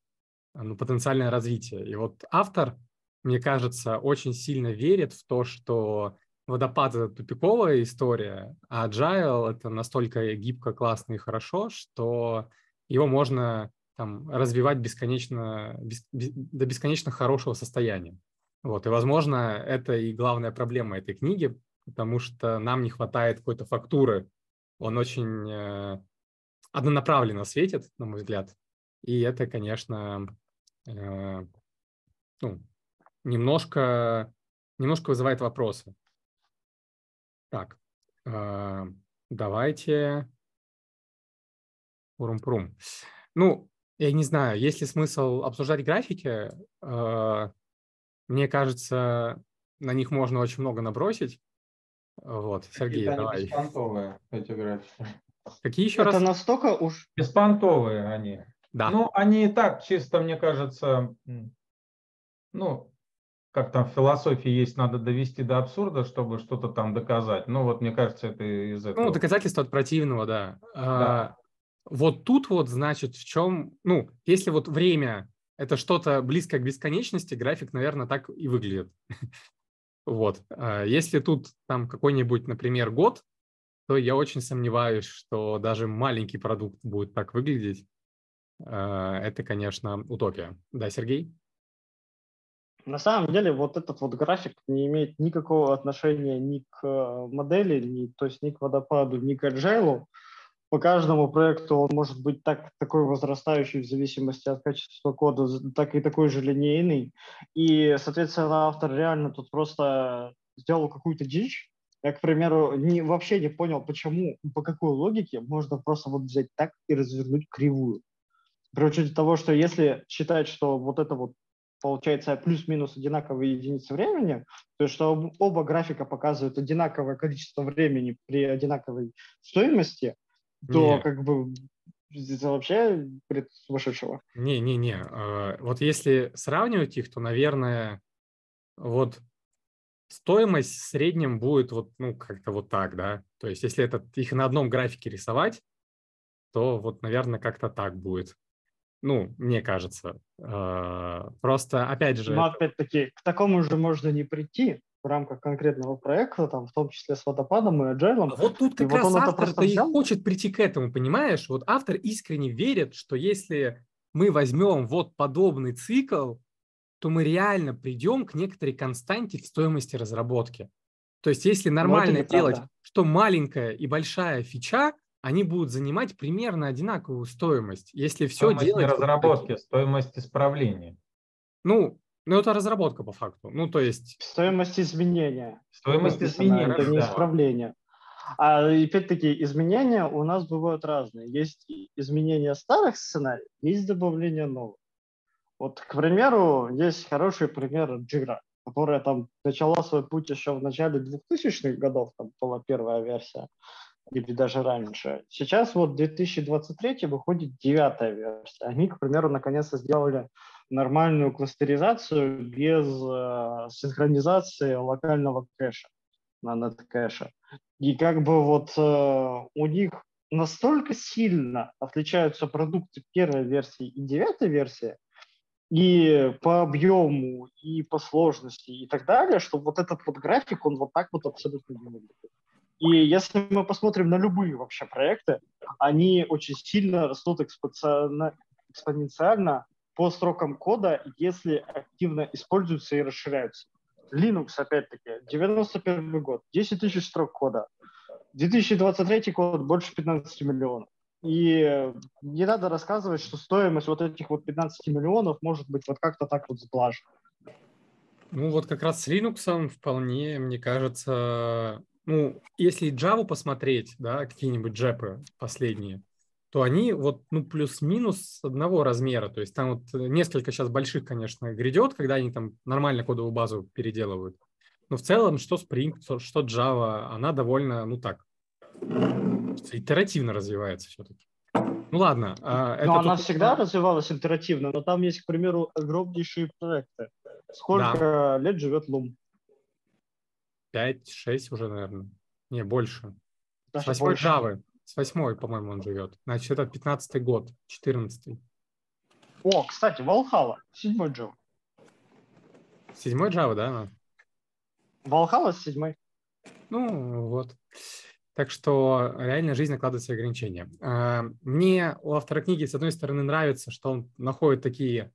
ну, потенциальное развитие. И вот автор, мне кажется, очень сильно верит в то, что водопад — это тупиковая история, а agile — это настолько гибко, классно и хорошо, что его можно там, развивать бесконечно, бес, до бесконечно хорошего состояния. Вот, и, возможно, это и главная проблема этой книги, потому что нам не хватает какой-то фактуры. Он очень э, однонаправленно светит, на мой взгляд. И это, конечно, э, ну, немножко, немножко вызывает вопросы. Так, э, давайте... Пурум-пурум. Ну, я не знаю, есть ли смысл обсуждать графики? Мне кажется, на них можно очень много набросить. Вот, Сергей, Какие-то давай. Они беспонтовые, эти графики. Какие еще Это раз? настолько уж... Беспонтовые они. Да. Ну, они и так чисто, мне кажется, ну, как там в философии есть, надо довести до абсурда, чтобы что-то там доказать. Ну, вот мне кажется, это из этого. Ну, доказательство от противного, да. Да. А, вот тут вот, значит, в чем... Ну, если вот время – это что-то близкое к бесконечности, график, наверное, так и выглядит. Вот. А Если тут там какой-нибудь, например, год, то я очень сомневаюсь, что даже маленький продукт будет так выглядеть. А, Это, конечно, утопия. Да, Сергей? На самом деле вот этот вот график не имеет никакого отношения ни к э, модели, ни, то есть ни к водопаду, ни к agile. По каждому проекту он может быть так, такой возрастающий в зависимости от качества кода, так и такой же линейный. И, соответственно, автор реально тут просто сделал какую-то дичь. Я, к примеру, не, вообще не понял, почему, по какой логике можно просто вот взять так и развернуть кривую. При учете того, что если считать, что вот это вот получается плюс-минус одинаковые единицы времени, то есть что оба графика показывают одинаковое количество времени при одинаковой стоимости, то Не. как бы это вообще бред сумасшедшего. Не-не-не. э, Вот если сравнивать их, то, наверное, вот стоимость в среднем будет вот, ну, как-то вот так, да. То есть если это их на одном графике рисовать, то вот, наверное, как-то так будет. Ну, мне кажется. Э, Просто, опять же... Но опять-таки, к такому же можно не прийти в рамках конкретного проекта, там, в том числе с водопадом и agile. А вот тут как вот раз это автор-то и хочет прийти к этому, понимаешь? Вот автор искренне верит, что если мы возьмем вот подобный цикл, то мы реально придем к некоторой константе в стоимости разработки. То есть если нормально делать, что маленькая и большая фича, они будут занимать примерно одинаковую стоимость. Если все Стоимость делать... вот разработки, стоимость исправления. Ну, ну, это разработка по факту. Ну, то есть... Стоимость изменения. Стоимость Написано, изменения. Это не да. исправление. А опять-таки изменения у нас бывают разные. Есть изменения старых сценариев, есть добавление новых. Вот, к примеру, есть хороший пример Jira, которая там начала свой путь еще в начале 2000-х годов, там была первая версия, или даже раньше. Сейчас вот 2023 выходит девятая версия. Они, к примеру, наконец-то сделали нормальную кластеризацию без э, синхронизации локального кэша на неткэше. И как бы вот э, у них настолько сильно отличаются продукты первой версии и девятой версии, и по объему, и по сложности, и так далее, что вот этот вот график, он вот так вот абсолютно не выглядит. И если мы посмотрим на любые вообще проекты, они очень сильно растут экспоциона- экспоненциально по строкам кода, если активно используются и расширяются. Linux, опять-таки, 91 год, 10 тысяч строк кода. 2023 год больше 15 миллионов. И не надо рассказывать, что стоимость вот этих вот 15 миллионов может быть вот как-то так вот сглажена. Ну, вот как раз с Linux вполне, мне кажется, ну, если Java посмотреть, да, какие-нибудь джепы последние, то они вот, ну, плюс-минус одного размера. То есть там вот несколько сейчас больших, конечно, грядет, когда они там нормально кодовую базу переделывают. Но в целом, что Spring, что Java, она довольно, ну так, итеративно развивается все-таки. Ну ладно. а, это Но она тут- всегда развивалась интерактивно, но там есть, к примеру, огромнейшие проекты. Сколько лет живет Лум? 5-6 уже, наверное. Не, больше. С Даже восьмой больше. Java. С восьмой, по-моему, он живет. Значит, это 15 год, 14 О, кстати, Valhalla, седьмой Джо. Седьмой Java, да? она? Valhalla седьмой. Ну, вот. Так что реально жизнь накладывает свои ограничения. А, Мне у автора книги, с одной стороны, нравится, что он находит такие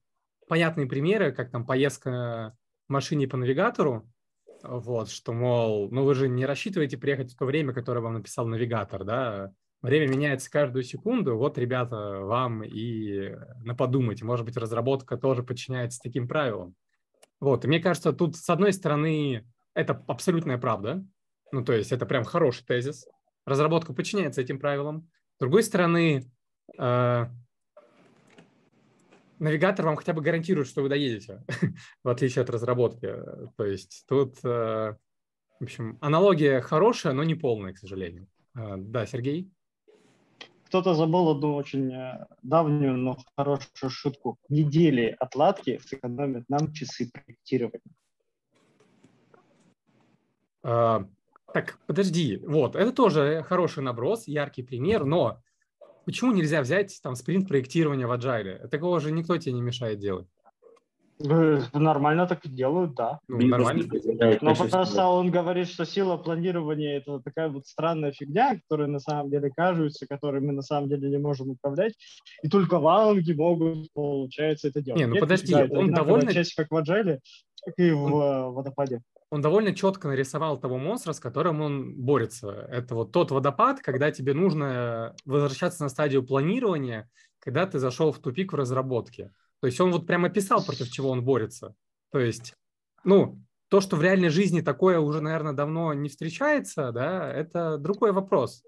понятные примеры, как там поездка в машине по навигатору, вот, что, мол, ну вы же не рассчитываете приехать в то время, которое вам написал навигатор, да, время меняется каждую секунду, вот, ребята, вам и на подумать, может быть, разработка тоже подчиняется таким правилам. Вот, и мне кажется, тут, с одной стороны, это абсолютная правда, ну, то есть это прям хороший тезис. Разработка подчиняется этим правилам. С другой стороны, э, навигатор вам хотя бы гарантирует, что вы доедете, в отличие от разработки. То есть тут, э, в общем, аналогия хорошая, но не полная, к сожалению. Э, да, Сергей? Кто-то забыл одну очень э, давнюю, но хорошую шутку. Недели отладки сэкономят нам часы проектирования. Так, подожди, вот, это тоже хороший наброс, яркий пример, но почему нельзя взять там спринт проектирования в Agile? Такого же никто тебе не мешает делать. Э, Нормально так и делают, да. Ну, Бизнес нормально. Но просто он говорит, что сила планирования – это такая вот странная фигня, которая на самом деле кажется, которой мы на самом деле не можем управлять, и только валанги могут, получается, это делать. Не, ну Нет, подожди, это он довольно- часть как в Agile, так и в э, водопаде. он довольно четко нарисовал того монстра, с которым он борется. Это вот тот водопад, когда тебе нужно возвращаться на стадию планирования, когда ты зашел в тупик в разработке. То есть он вот прямо описал, против чего он борется. То есть, ну, то, что в реальной жизни такое уже, наверное, давно не встречается, да, это другой вопрос.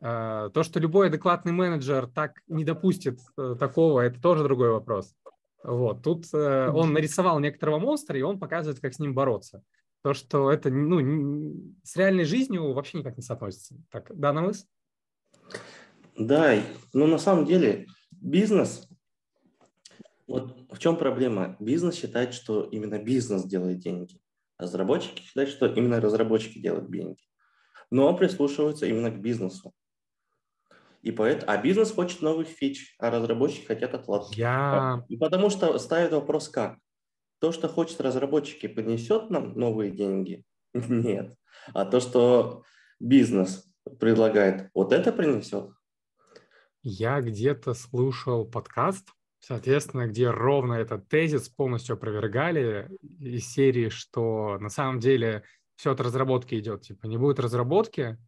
А, То, что любой адекватный менеджер так не допустит э, такого, это тоже другой вопрос. Вот, тут э, он нарисовал некоторого монстра, и он показывает, как с ним бороться. То, что это ну, с реальной жизнью вообще никак не соотносится. Так, да, на мыс? Да, но на самом деле бизнес, вот в чем проблема? Бизнес считает, что именно бизнес делает деньги. Разработчики считают, что именно разработчики делают деньги. Но прислушиваются именно к бизнесу. И поэтому, а бизнес хочет новых фич, а разработчики хотят отладки. Я... И потому что ставят вопрос как. то, что хочет разработчики, принесет нам новые деньги? Нет. А то, что бизнес предлагает, вот это принесет? Я где-то слушал подкаст, соответственно, где ровно этот тезис полностью опровергали из серии, что на самом деле все от разработки идет. Типа не будет разработки,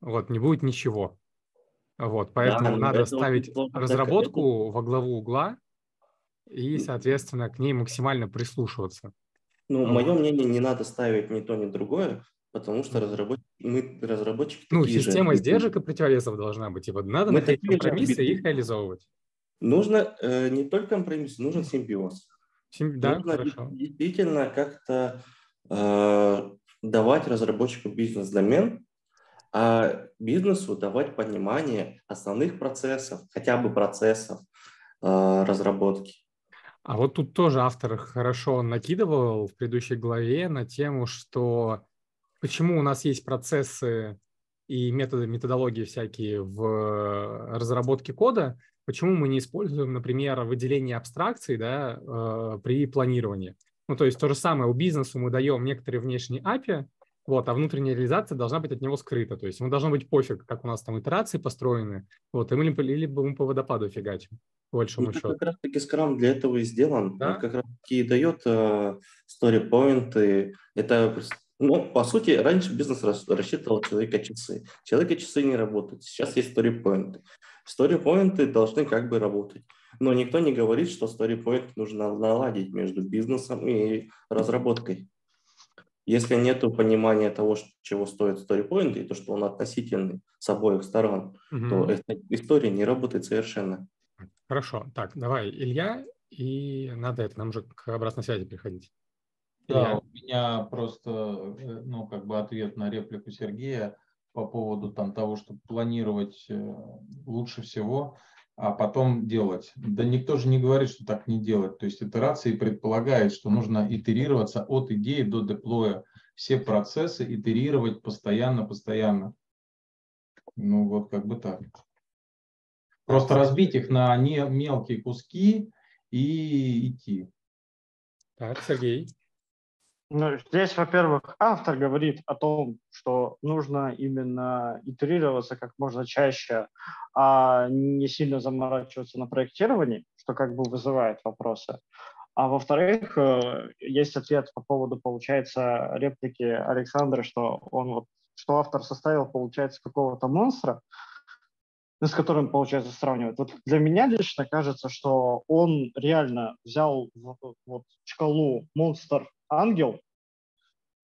вот, не будет ничего. Вот, поэтому да, надо ставить разработку во главу угла и, соответственно, к ней максимально прислушиваться. Ну, вот. мое мнение, не надо ставить ни то, ни другое, потому что разработчики, мы разработчики Ну, система же. сдержек и противовесов должна быть. Типа, надо мы находить компромиссы и их реализовывать. Нужно э, не только компромисс, нужен симбиоз. Сим... Да, нужно хорошо. действительно как-то э, давать разработчику бизнес-домен, а бизнесу давать понимание основных процессов, хотя бы процессов э, разработки. А вот тут тоже автор хорошо накидывал в предыдущей главе на тему, что почему у нас есть процессы и методы, методологии всякие в разработке кода, почему мы не используем, например, выделение абстракций да, э, при планировании. Ну, то есть то же самое, у бизнеса мы даем некоторые внешние API, вот, а внутренняя реализация должна быть от него скрыта. То есть ему должно быть пофиг, как у нас там итерации построены, вот, и мы либо мы по водопаду фигачим, по большому ну, счету. Как раз-таки Scrum для этого и сделан. Да? Он как раз-таки дает э, story Это, ну, по сути, раньше бизнес рассчитывал человека часы. Человека часы не работают. Сейчас есть story-поинты. Story-поинты должны как бы работать. Но никто не говорит, что story-point нужно наладить между бизнесом и разработкой. Если нет понимания того, чего стоит StoryPoint, и то, что он относительный с обоих сторон, угу. то эта история не работает совершенно. Хорошо. Так, давай, Илья, и надо это, нам уже к обратной связи приходить. Да, Илья. у меня просто, э, ну, как бы ответ на реплику Сергея по поводу там того, чтобы планировать э, лучше всего а потом делать. Да никто же не говорит, что так не делать. То есть итерации предполагает, что нужно итерироваться от идеи до деплоя. Все процессы итерировать постоянно, постоянно. Ну вот как бы так. Просто разбить их на не мелкие куски и идти. Так, Сергей. Ну, здесь, во-первых, автор говорит о том, что нужно именно итерироваться как можно чаще, а не сильно заморачиваться на проектировании, что как бы вызывает вопросы. А во-вторых, э, есть ответ по поводу, получается, реплики Александра, что он вот, что автор составил, получается, какого-то монстра, с которым, получается, сравнивать. Вот для меня лично кажется, что он реально взял вот, вот шкалу монстр ангел,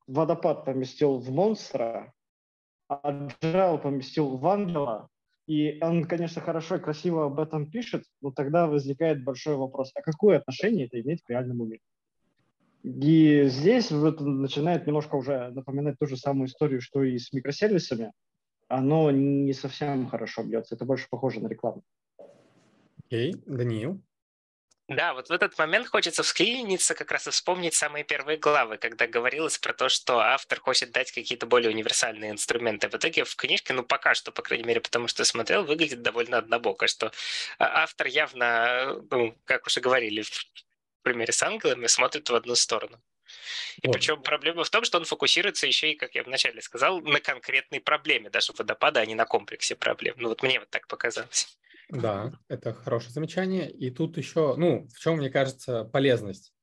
водопад поместил в монстра, а Джайл поместил в ангела, и он, конечно, хорошо и красиво об этом пишет, но тогда возникает большой вопрос, а какое отношение это имеет к реальному миру? И здесь вот начинает немножко уже напоминать ту же самую историю, что и с микросервисами. Оно не совсем хорошо бьется, это больше похоже на рекламу. Окей, okay. Даниил? Да, вот в этот момент хочется вклиниться как раз и вспомнить самые первые главы, когда говорилось про то, что автор хочет дать какие-то более универсальные инструменты. В итоге в книжке, ну пока что, по крайней мере, потому что смотрел, выглядит довольно однобоко, что а, автор явно, ну, как уже говорили в примере с ангелами, смотрит в одну сторону. И вот. причем проблема в том, что он фокусируется еще и, как я вначале сказал, на конкретной проблеме, даже водопада, а не на комплексе проблем. Ну вот мне вот так показалось. Да, это хорошее замечание. И тут еще, ну, в чем, мне кажется, полезность.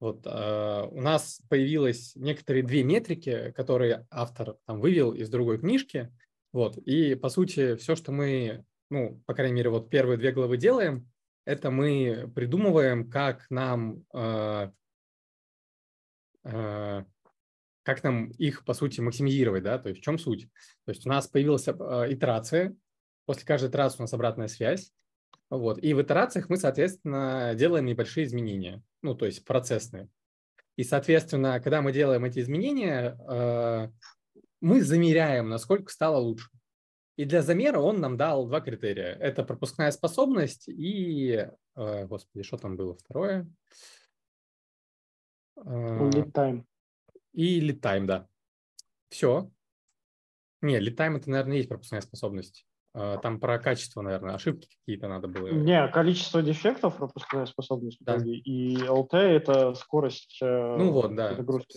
Вот э, у нас появилось некоторые две метрики, которые автор там вывел из другой книжки. Вот, и по сути все, что мы, ну, по крайней мере, вот первые две главы делаем, это мы придумываем, как нам, э, э, как нам их, по сути, максимизировать, да, то есть в чем суть? То есть у нас появилась э, итерация, После каждой итерации у нас обратная связь. Вот. И в итерациях мы, соответственно, делаем небольшие изменения, ну, то есть процессные. И, соответственно, когда мы делаем эти изменения, э, мы замеряем, насколько стало лучше. И для замера он нам дал два критерия. Это пропускная способность и, э, господи, что там было второе? Lead time. И lead time, да. Все. Не, lead time это, наверное, есть пропускная способность. А, там про качество, наверное, ошибки какие-то надо было. Не, количество дефектов, пропускная способность Да. и LT – это скорость э, Ну вот, да.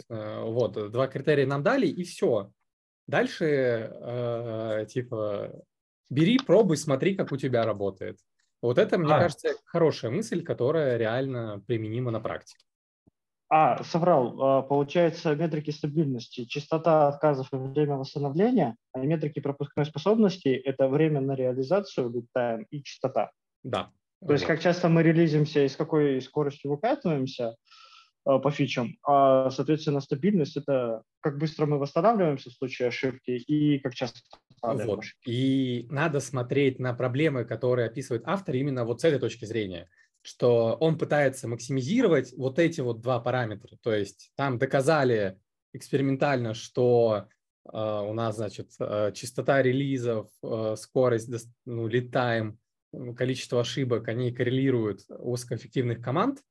Вот, два критерия нам дали, и все. Дальше, э, типа, бери, пробуй, смотри, как у тебя работает. Вот это, мне А. кажется, хорошая мысль, которая реально применима на практике. А, соврал. А, Получается, метрики стабильности, частота отказов и время восстановления, а метрики пропускной способности – это время на реализацию, time, и частота. Да. То есть как часто мы релизимся и с какой скоростью выкатываемся э, по фичам, а, соответственно, стабильность – это как быстро мы восстанавливаемся в случае ошибки и как часто Вот. И надо смотреть на проблемы, которые описывает автор, именно вот с этой точки зрения, что он пытается максимизировать вот эти вот два параметра. То есть там доказали экспериментально, что э, у нас, значит, э, частота релизов, э, скорость, ну, lead time, м, количество ошибок, они коррелируют у высокоэффективных команд.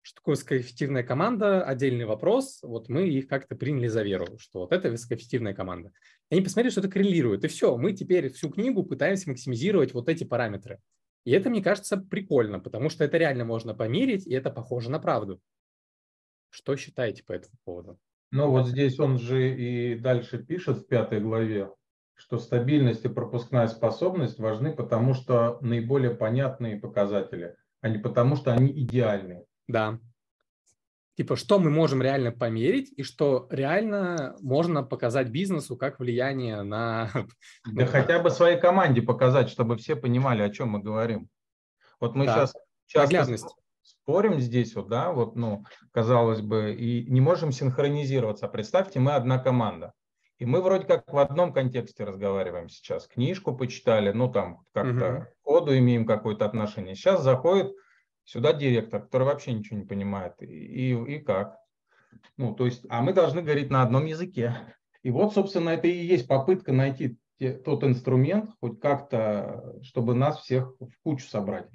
Что такое высокоэффективная команда? Отдельный вопрос. Вот мы их как-то приняли за веру, что вот это высокоэффективная команда. Они посмотрели, что это коррелирует. И все, мы теперь всю книгу пытаемся максимизировать вот эти параметры. И это, мне кажется, прикольно, потому что это реально можно померить, и это похоже на правду. Что считаете по этому поводу? Ну вот здесь он же и дальше пишет в пятой главе, что стабильность и пропускная способность важны, потому что наиболее понятные показатели, а не потому что они идеальные. Да. Типа, что мы можем реально померить, и что реально можно показать бизнесу как влияние на... Да хотя бы своей команде показать, чтобы все понимали, о чем мы говорим. Вот мы Да. сейчас часто спорим здесь, вот, да, вот, ну, казалось бы, и не можем синхронизироваться. Представьте, мы одна команда. И мы вроде как в одном контексте разговариваем сейчас. Книжку почитали, ну, там, как-то к коду имеем какое-то отношение. Сейчас заходит сюда директор, который вообще ничего не понимает. И, и, и как? Ну, то есть, а мы должны говорить на одном языке. И вот, собственно, это и есть попытка найти те- тот инструмент, хоть как-то, чтобы нас всех в кучу собрать.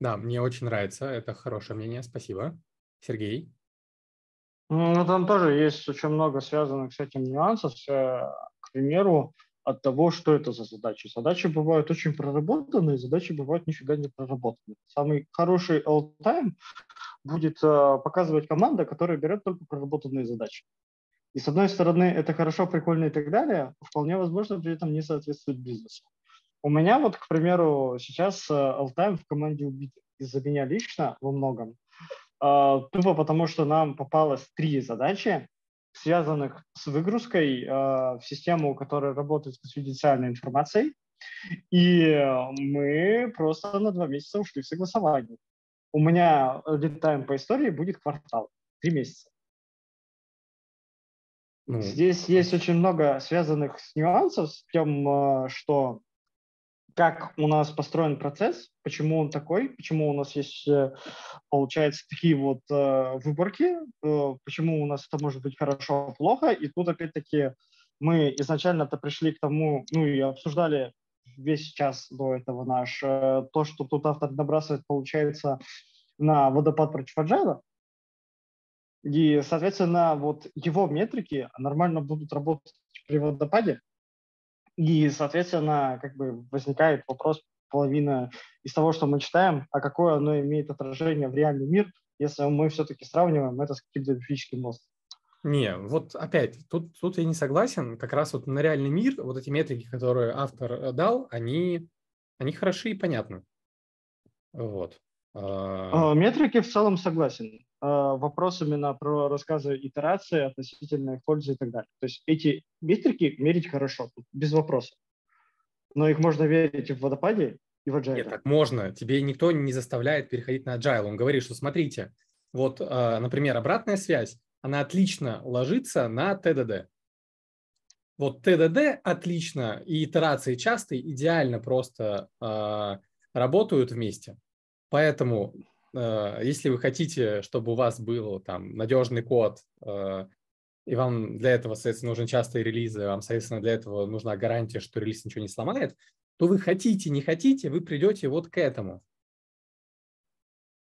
Да, мне очень нравится, это хорошее мнение, спасибо. Сергей? Ну, там тоже есть очень много связанных с этим нюансов. Э, К примеру, от того, что это за задачи. Задачи бывают очень проработанные, задачи бывают нифига не проработанные. Самый хороший all-time будет э, показывать команда, которая берет только проработанные задачи. И с одной стороны, это хорошо, прикольно и так далее, вполне возможно, при этом не соответствует бизнесу. У меня вот, к примеру, сейчас э, all-time в команде убит из-за меня лично во многом. А, Тупо потому, что нам попалось три задачи, связанных с выгрузкой э, в систему, которая работает с конфиденциальной информацией. И мы просто на два месяца ушли в согласование. У меня time по истории будет квартал, три месяца. Ну, Здесь есть очень много связанных с нюансов с тем, э, что как у нас построен процесс, почему он такой, почему у нас есть, э, получается, такие вот э, выборки, э, почему у нас это может быть хорошо, плохо. И тут опять-таки мы изначально-то пришли к тому, ну и обсуждали весь час до этого наш, э, то, что тут автор набрасывает, получается, на водопад против agile. И, соответственно, вот его метрики нормально будут работать при водопаде. И, соответственно, как бы возникает вопрос половина из того, что мы читаем, а какое оно имеет отражение в реальный мир, если мы все-таки сравниваем это с каким-то мифическим мостом. Не, вот опять, тут, тут я не согласен. Как раз вот на реальный мир вот эти метрики, которые автор э, дал, они, они хороши и понятны. Вот. А, А, Метрики в целом согласен. А, Вопрос именно про рассказы итерации относительно их пользы и так далее. То есть эти метрики мерить хорошо, без вопросов. Но их можно верить в водопаде, и в agile. Нет, так можно. Тебе никто не заставляет переходить на agile. Он говорит, что смотрите, вот, э, например, обратная связь, она отлично ложится на ТДД. Вот ТДД отлично и итерации частые идеально просто э, работают вместе. Поэтому, если вы хотите, чтобы у вас был там надежный код, э, и вам для этого, соответственно, нужны частые релизы, вам, соответственно, для этого нужна гарантия, что релиз ничего не сломает, то вы хотите, не хотите, вы придете вот к этому.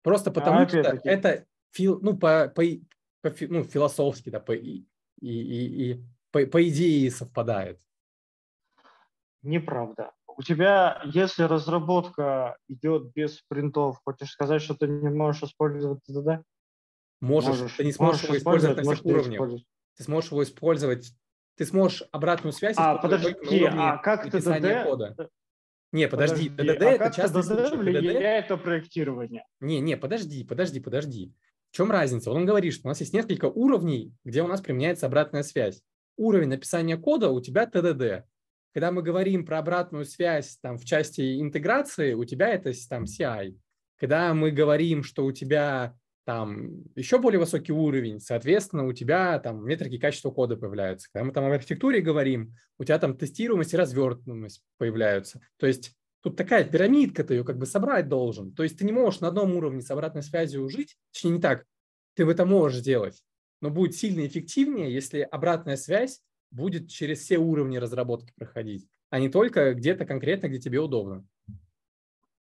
Просто потому что опять-таки- это фил, ну, по, по, по ну, философски, да, по, и, и, и по, по идее совпадает. Неправда. У тебя, если разработка идет без принтов, хочешь сказать, что ты не можешь использовать TDD? Можешь, можешь ты не сможешь его использовать на всех уровнях. Ты сможешь его использовать, ты сможешь обратную связь а, подожди, а как написания кода. Не, подожди, подожди ТДД а это часто ТДД влияет на проектирование? Не, не, подожди, подожди, подожди. В чем разница? Он говорит, что у нас есть несколько уровней, где у нас применяется обратная связь. Уровень написания кода у тебя ТДД. Когда мы говорим про обратную связь там, в части интеграции, у тебя это там CI. Когда мы говорим, что у тебя там еще более высокий уровень, соответственно, у тебя там метрики качества кода появляются. Когда мы там об архитектуре говорим, у тебя там тестируемость и развертываемость появляются. То есть тут такая пирамидка, ты ее как бы собрать должен. То есть ты не можешь на одном уровне с обратной связью жить, точнее не так, ты это можешь сделать, но будет сильно эффективнее, если обратная связь будет через все уровни разработки проходить, а не только где-то конкретно, где тебе удобно.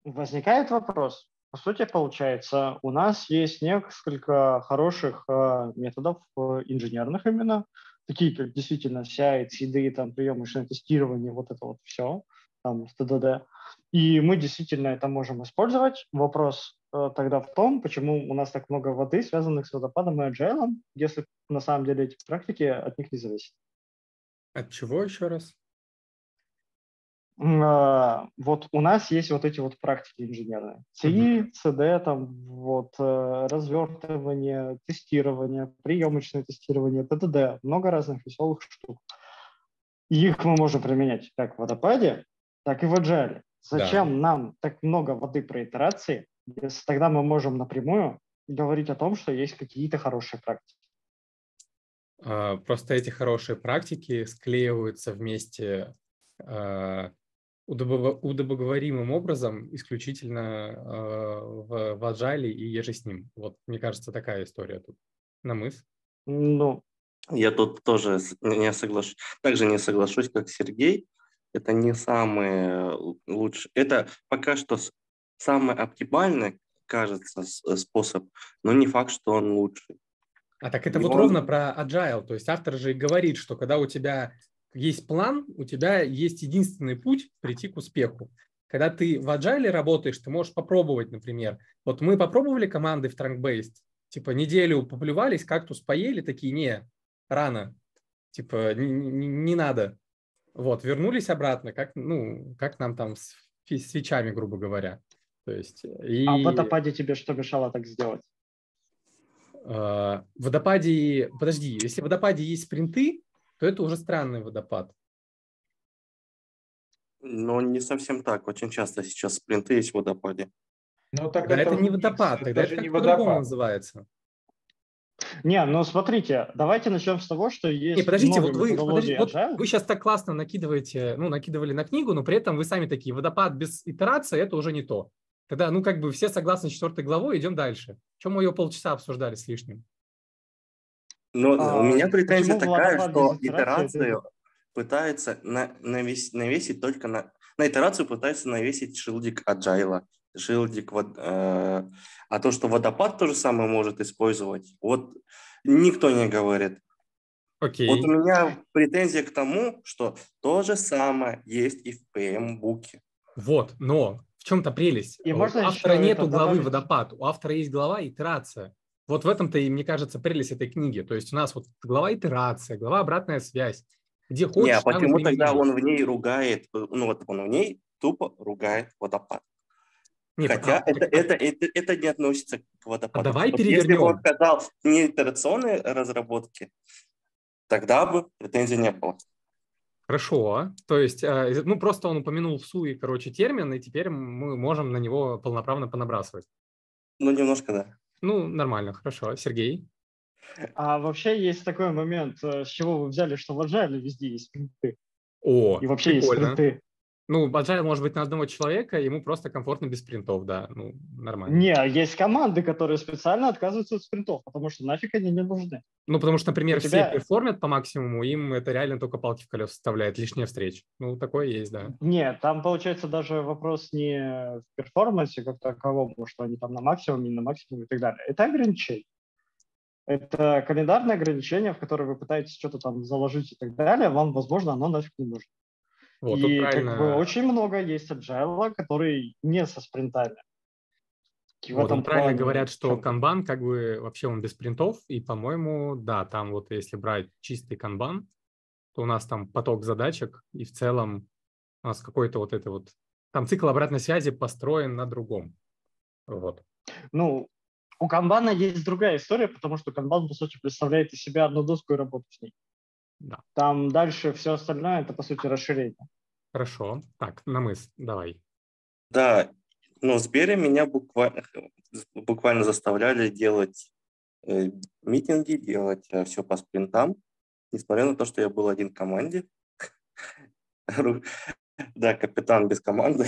Возникает вопрос, по сути, получается, у нас есть несколько хороших э, методов э, инженерных именно, такие как действительно CI, CD, там, приемочное тестирование, вот это вот все, там, в ТДД. И мы действительно это можем использовать. Вопрос э, тогда в том, почему у нас так много воды, связанных с водопадом и agile, если на самом деле эти практики от них не зависят. От чего еще раз? А, вот у нас есть вот эти вот практики инженерные. CI, CD, там вот э, развертывание, тестирование, приемочное тестирование, ТТД, много разных веселых штук. И их мы можем применять как в водопаде, так и в agile. Зачем да. нам так много воды про итерации, если тогда мы можем напрямую говорить о том, что есть какие-то хорошие практики? А, просто эти хорошие практики склеиваются вместе а, удобоговоримым образом исключительно э, в, в Agile и еже с ним. Вот, мне кажется, такая история тут. На мыс. Ну, я тут тоже не соглашусь. Также не соглашусь, как Сергей. Это не самый лучший. Это пока что самый оптимальный, кажется, способ, но не факт, что он лучший. А так это и вот он... ровно про agile. То есть автор же говорит, что когда у тебя есть план, у тебя есть единственный путь прийти к успеху. Когда ты в agile работаешь, ты можешь попробовать, например. Вот мы попробовали команды в Trunk-Based, типа неделю поплевались, кактус поели, такие, не, рано, типа не, не, не надо. Вот, вернулись обратно, как, ну, как нам там с свечами, грубо говоря. То есть, и... А в водопаде тебе что мешало так сделать? В водопаде, подожди, если в водопаде есть спринты, то это уже странный водопад. Но не совсем так. Очень часто сейчас спринты есть в водопаде. Но тогда, тогда это не водопад, тогда это, это по-другому называется. Не, ну смотрите, давайте начнем с того, что есть. Не, подождите, вот вы, подождите, вот вы сейчас так классно накидываете, ну, накидывали на книгу, но при этом вы сами такие, водопад без итерации это уже не то. Тогда, ну, как бы все согласны с четвертой главой, идем дальше. Чем мы ее полчаса обсуждали с лишним? Но а, у меня претензия такая, что итерацию пытается на, навесить, навесить только на... На итерацию пытается навесить шилдик agile, шилдик... Э, а то, что водопад то же самое может использовать, вот никто не говорит. Окей. Вот у меня претензия к тому, что то же самое есть и в PM-буке. Вот, но в чем-то прелесть. И у можно автора нету главы добавить? водопад, у автора есть глава итерация. Вот в этом-то и, мне кажется, прелесть этой книги. То есть у нас вот глава итерация, глава обратная связь. Где хочешь, Не, а почему тогда он в ней ругает, ну вот он в ней тупо ругает водопад? Не, Хотя а, это, это, это, это не относится к водопаду. А давай вот перевернем. Если бы он сказал не итерационные разработки, тогда бы претензий не было. Хорошо. То есть, э, ну, просто он упомянул в СУИ, короче, термин, и теперь мы можем на него полноправно понабрасывать. Ну, немножко, да. Ну, нормально, хорошо. Сергей? А вообще есть такой момент, э, с чего вы взяли, что в Agile везде есть спринты. О, И вообще прикольно. есть спринты. Ну, Agile может быть на одного человека, ему просто комфортно без спринтов, да, ну, нормально. Не, есть команды, которые специально отказываются от спринтов, потому что нафиг они не нужны. Ну, потому что, например, тебя... все перформят по максимуму, им это реально только палки в колеса составляет, лишняя встреч. Ну, такое есть, да. Нет, там, получается, даже вопрос не в перформансе как таковом, что они там на максимуме, не на максимуме и так далее. Это ограничение. Это календарное ограничение, в которое вы пытаетесь что-то там заложить и так далее, вам, возможно, оно нафиг не нужно. Вот, и правильно... как бы очень много есть agile, который не со спринтами. И вот, этом правильно говорят, что канбан как бы вообще он без принтов, и, по-моему, да, там вот если брать чистый канбан, то у нас там поток задачек, и в целом у нас какой-то вот это вот, там цикл обратной связи построен на другом. Вот. Ну, у канбана есть другая история, потому что канбан, по сути, представляет из себя одну доску и работу с ней. Да. Там дальше все остальное это, по сути, расширение. Хорошо. Так, на мыс, давай. Да, но с Сбере меня буквально, буквально заставляли делать э, митинги, делать э, все по спринтам, несмотря на то, что я был один в команде. Да, капитан без команды.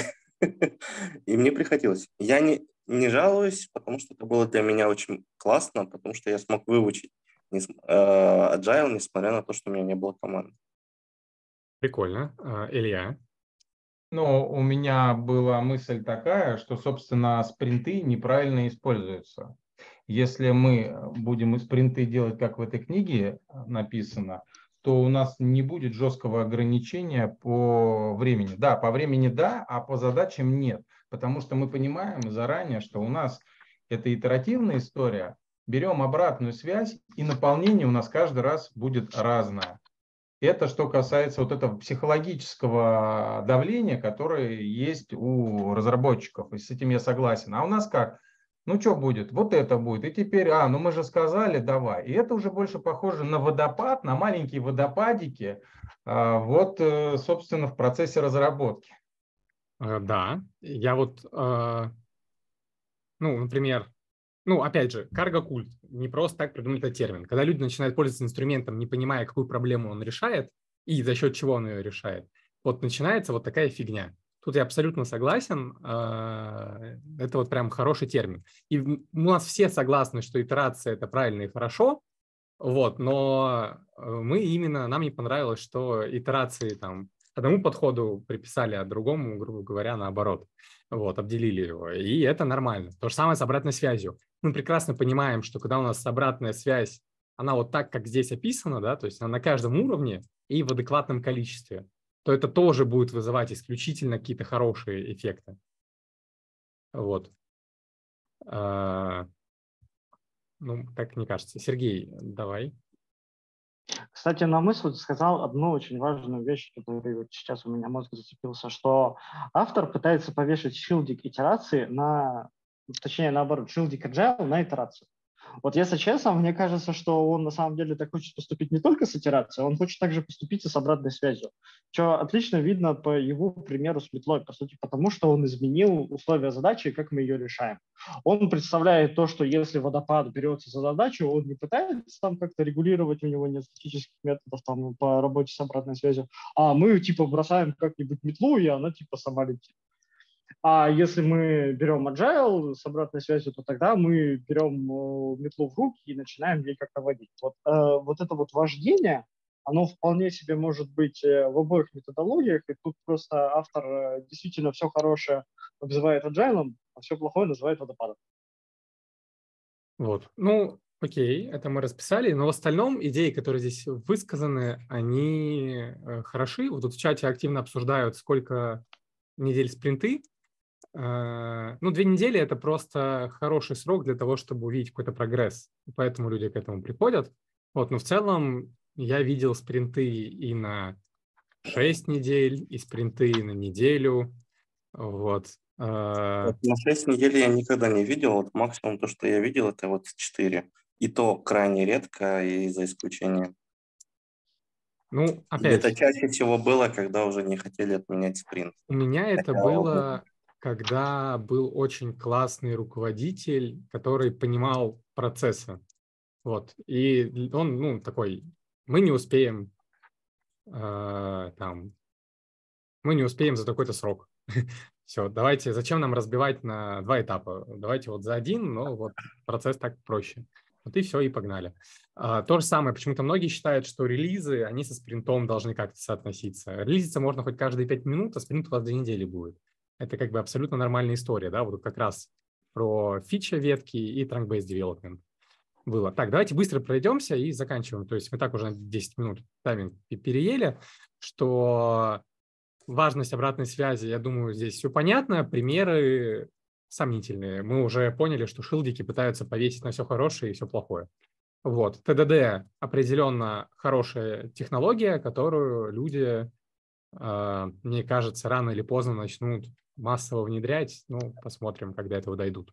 И мне приходилось. Я не, не жалуюсь, потому что это было для меня очень классно, потому что я смог выучить э, agile, несмотря на то, что у меня не было команды. Прикольно. А, Илья? Ну, у меня была мысль такая, что, собственно, спринты неправильно используются. Если мы будем спринты делать, как в этой книге написано, то у нас не будет жесткого ограничения по времени. Да, по времени да, а по задачам нет. Потому что мы понимаем заранее, что у нас это итеративная история, берем обратную связь, и наполнение у нас каждый раз будет разное. Это что касается вот этого психологического давления, которое есть у разработчиков, и с этим я согласен. А у нас как? Ну что будет? Вот это будет. И теперь, а, ну мы же сказали, давай. И это уже больше похоже на водопад, на маленькие водопадики, а, вот, э, собственно, в процессе разработки. Э, да, я вот, э, ну, например, ну, опять же, карго-культ. Не просто так придумать этот термин. Когда люди начинают пользоваться инструментом, не понимая, какую проблему он решает и за счет чего он ее решает, вот начинается вот такая фигня. Тут я абсолютно согласен. Э, это вот прям хороший термин. И у нас все согласны, что итерация – это правильно и хорошо, вот, но э, мы именно, нам не понравилось, что итерации там одному подходу приписали, а другому, грубо говоря, наоборот. Вот, обделили его. И это нормально. То же самое с обратной связью. Мы прекрасно понимаем, что когда у нас обратная связь, она вот так, как здесь описана, да, то есть она на каждом уровне и в адекватном количестве, то это тоже будет вызывать исключительно какие-то хорошие эффекты. Вот. А, ну, так не кажется. Сергей, давай. Кстати, на мысль сказал одну очень важную вещь, которая вот сейчас у меня мозг зацепился, что автор пытается повешать шилдик итерации на, точнее наоборот, шилдик agile на итерацию. Вот если честно, мне кажется, что он на самом деле так хочет поступить не только с итерацией, он хочет также поступить и с обратной связью, что отлично видно по его примеру с метлой, по сути, потому что он изменил условия задачи как мы ее решаем. Он представляет то, что если водопад берется за задачу, он не пытается там как-то регулировать, у него нет статических методов там по работе с обратной связью, а мы типа бросаем как-нибудь метлу, и она типа сама летит. А если мы берем agile с обратной связью, то тогда мы берем э, метлу в руки и начинаем ей как-то водить. Вот, э, вот это вот вождение, оно вполне себе может быть э, в обоих методологиях, и тут просто автор действительно все хорошее обзывает agile, а все плохое называет водопадом. Вот. Ну, окей, это мы расписали, но в остальном идеи, которые здесь высказаны, они хороши. Вот тут в чате активно обсуждают, сколько недель спринты, Э, ну, две недели – это просто хороший срок для того, чтобы увидеть какой-то прогресс. Поэтому люди к этому приходят. Вот, но в целом я видел спринты и на 6 недель, и спринты на неделю. Вот. Э. На 6 недель я никогда не видел. Вот максимум то, что я видел, это вот 4. И то крайне редко и за исключением. Ну, опять. Это чаще всего было, когда уже не хотели отменять спринт. У меня это Хотя было когда был очень классный руководитель, который понимал процессы. Вот. И он, ну, такой, мы не успеем э, там, мы не успеем за такой-то срок. Все, давайте, зачем нам разбивать на два этапа? Давайте вот за один, но вот процесс так проще. Вот и все, и погнали. А, то же самое, почему-то многие считают, что релизы, они со спринтом должны как-то соотноситься. Релизиться можно хоть каждые пять минут, а спринт у вас две недели будет это как бы абсолютно нормальная история, да, вот как раз про фича ветки и trunk-based development было. Так, давайте быстро пройдемся и заканчиваем. То есть мы так уже на 10 минут тайминг переели, что важность обратной связи, я думаю, здесь все понятно. Примеры сомнительные. Мы уже поняли, что шилдики пытаются повесить на все хорошее и все плохое. Вот. ТДД определенно хорошая технология, которую люди, э, мне кажется, рано или поздно начнут массово внедрять. Ну, посмотрим, когда этого дойдут.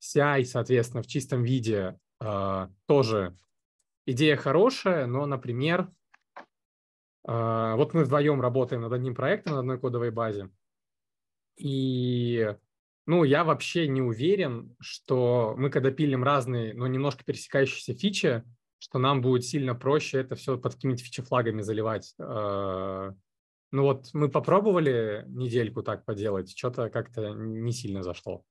CI, соответственно, в чистом виде э, тоже идея хорошая, но, например, э, вот мы вдвоем работаем над одним проектом на одной кодовой базе, и ну, я вообще не уверен, что мы, когда пилим разные, но немножко пересекающиеся фичи, что нам будет сильно проще это все под какими-то фичи-флагами заливать. Э, ну вот мы попробовали недельку так поделать, что-то как-то не сильно зашло.